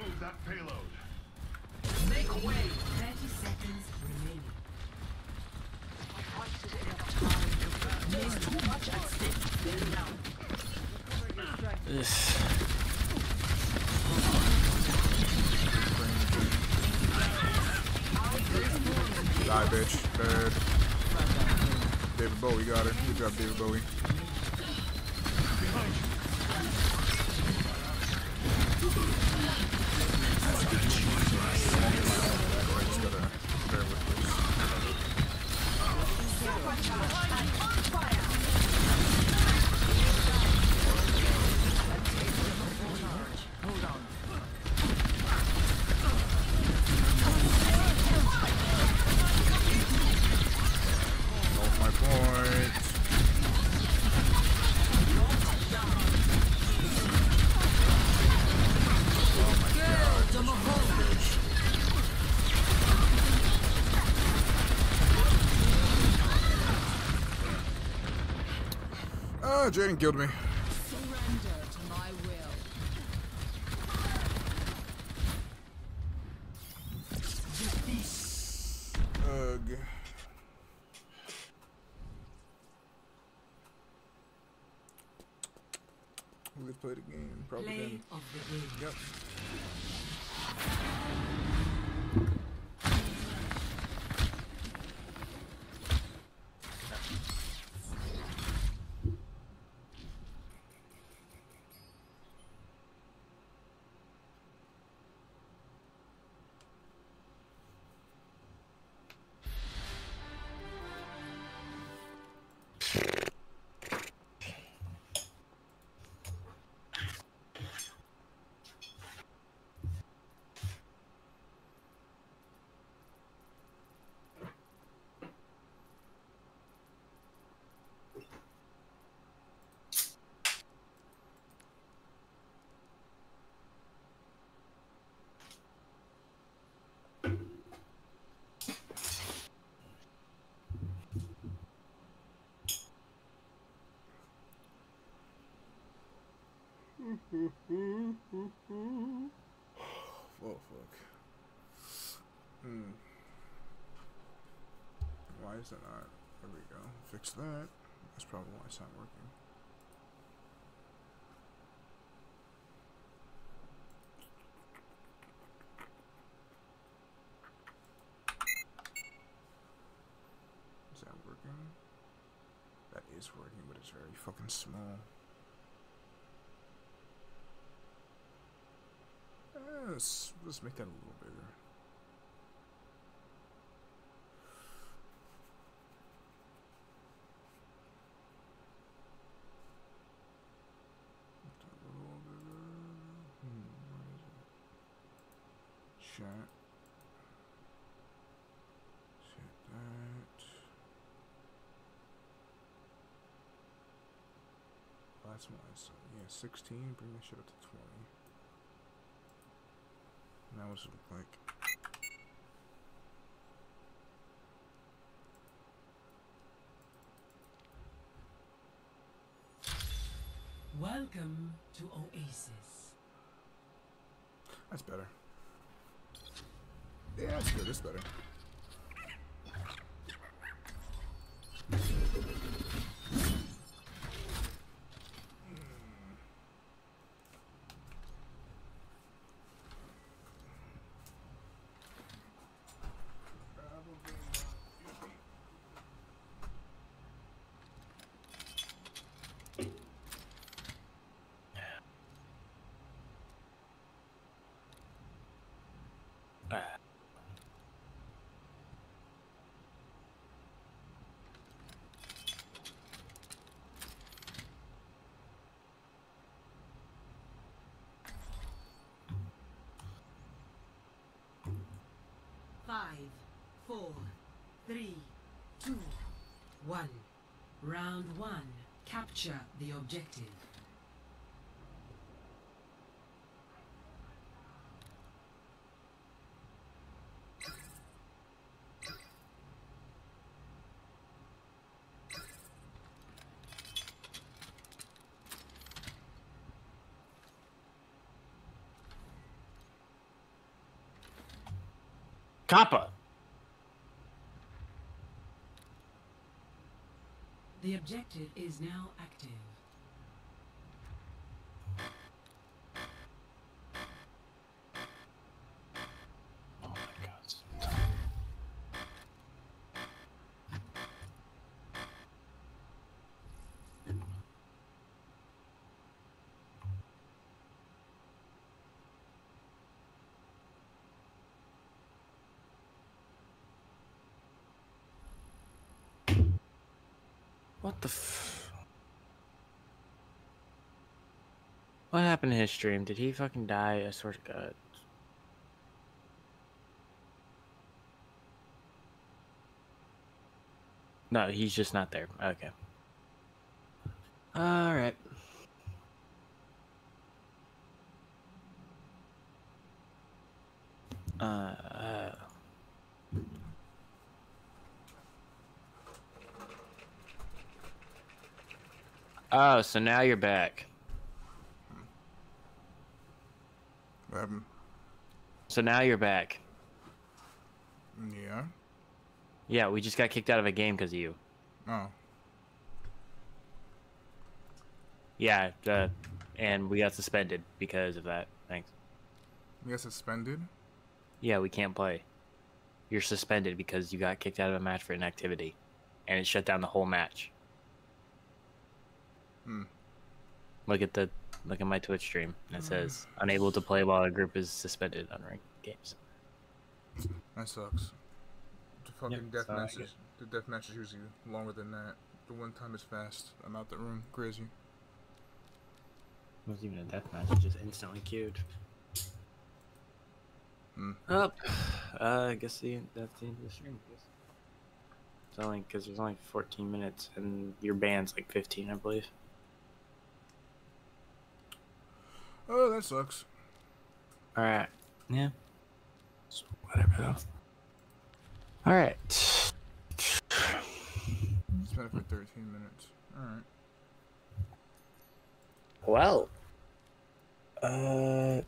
S1: Jaden killed me.
S6: Surrender to my will.
S1: Ugh. Let's play the game. Probably
S4: Play
S1: then.
S4: of the game.
S1: Yep. Oh fuck. Hmm. Why is it not? There we go. Fix that. That's probably why it's not working. Is that working? That is working, but it's very fucking small. Let's, let's make that a little bigger. Little bigger. Hmm, that. That's why it's, yeah, 16. Bring that shit up to 20. Now what's it look like?
S4: Welcome to Oasis.
S1: That's better. Yeah, that's good. That's better.
S4: Five, four, three, two, one. Round one. Capture the objective.
S12: Kappa.
S4: The objective is now active.
S3: What the f... What happened to his stream? Did he fucking die? I swear to God. No, he's just not there. Okay. Alright. Uh, uh... Oh, so now you're back.
S1: Happened?
S3: So now you're back.
S1: Yeah.
S3: Yeah, we just got kicked out of a game because of you.
S1: Oh.
S3: Yeah, uh, and we got suspended because of that. Thanks.
S1: You got suspended?
S3: Yeah, we can't play. You're suspended because you got kicked out of a match for inactivity, and it shut down the whole match.
S1: Hmm.
S3: Look at the look at my Twitch stream. and It says unable to play while a group is suspended on ranked games.
S1: That sucks. The fucking death
S3: so I
S1: match is the death match is usually longer than that. The one time is fast. I'm out the room. Crazy.
S3: It wasn't even a death match. It just instantly queued.
S1: Hmm.
S3: Up. Uh, I guess the that's the end of the stream. It's only because there's only 14 minutes and your band's like 15, I believe.
S1: Oh, that sucks.
S3: All right. Yeah. So whatever though. All right.
S1: Spent it for 13 minutes. Alright.
S3: Well. Uh.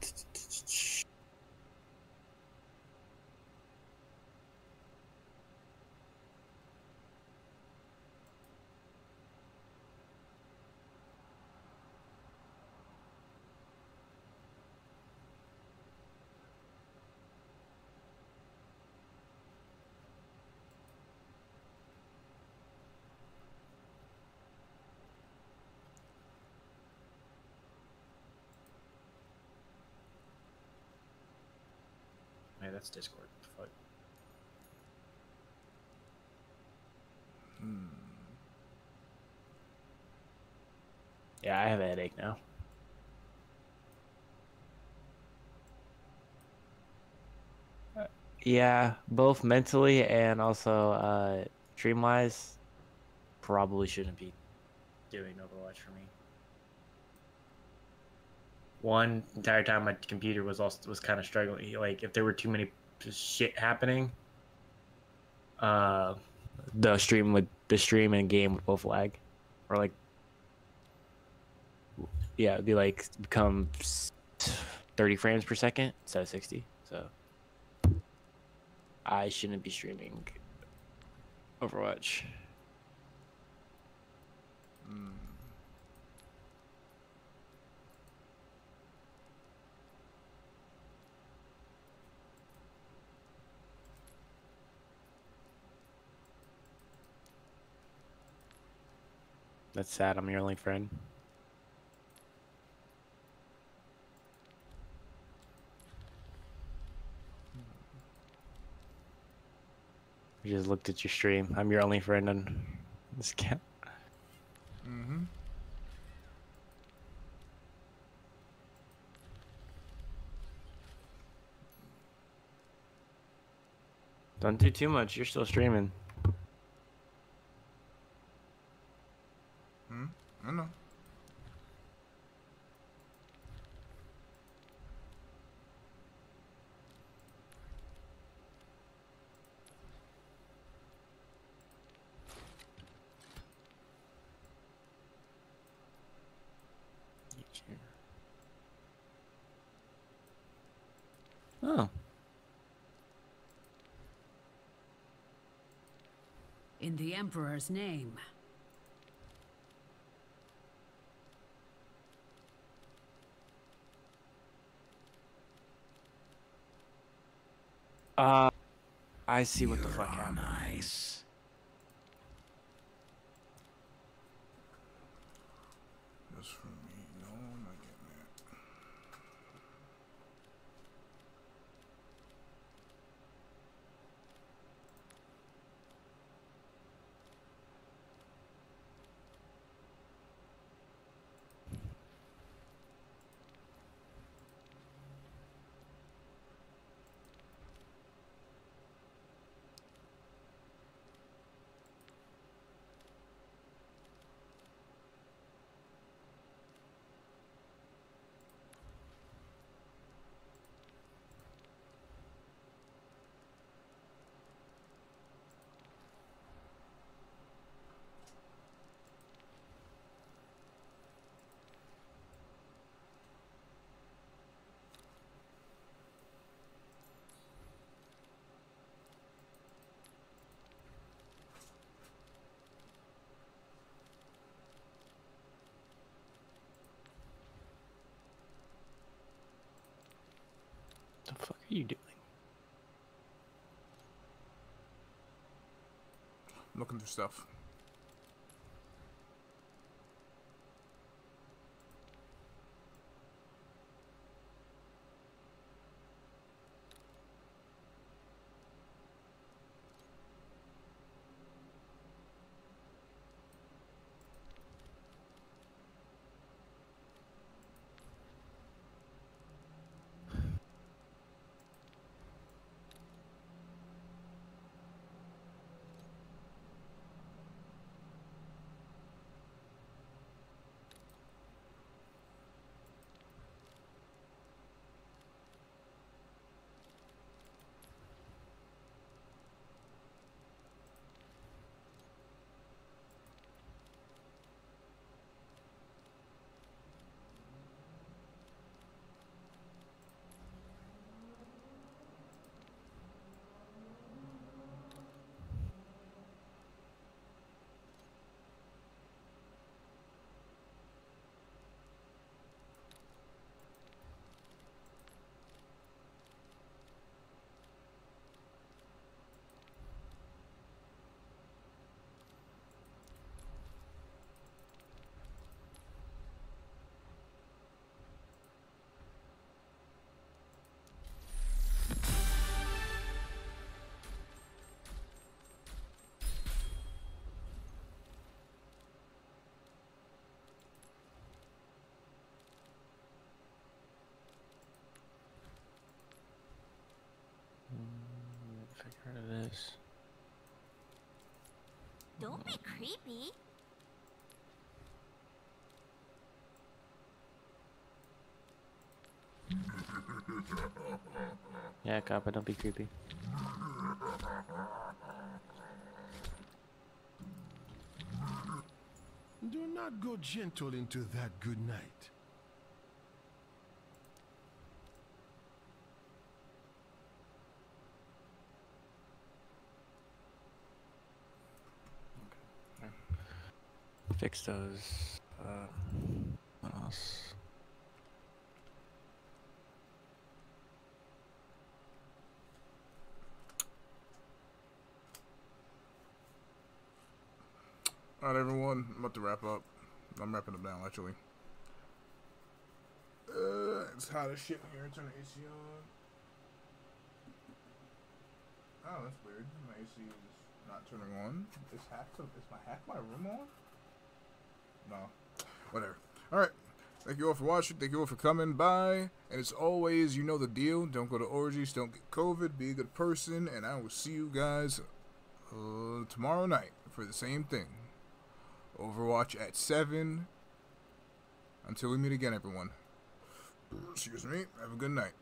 S3: That's Discord. Fuck.
S1: Hmm.
S3: Yeah, I have a headache now. Yeah, both mentally and also uh, stream wise, probably shouldn't be doing Overwatch for me. One entire time my computer was also was kind of struggling. Like if there were too many shit happening, uh, the stream would the stream and game would both lag, or like yeah, it'd be like become 30 frames per second instead of 60. So I shouldn't be streaming Overwatch.
S1: Mm.
S3: That's sad. I'm your only friend. I just looked at your stream. I'm your only friend on this account.
S1: Mm-hmm.
S3: Don't do too much. You're still streaming.
S1: Hmm? I know.
S3: Oh.
S13: In the Emperor's name.
S3: Uh, I see what the fuck happened.
S2: Nice.
S1: Just for me. No, I'm not getting it.
S3: The fuck are you doing?
S1: I'm looking through stuff.
S3: Figure out this.
S14: Don't be creepy.
S3: Yeah, Kappa, don't be creepy.
S15: Do not go gentle into that good night.
S12: Fix those. Uh, what else?
S1: Alright, everyone. I'm about to wrap up. I'm wrapping up now, actually. Uh, it's hot as shit here. Turn the AC on. Oh, that's weird. My AC is not turning on. Is half the, is my half my room on? No. Whatever. Alright. Thank you all for watching. Thank you all for coming by. And as always, you know the deal. Don't go to orgies. Don't get COVID. Be a good person. And I will see you guys uh, tomorrow night for the same thing. Overwatch at 7. Until we meet again, everyone. Excuse me. Have a good night.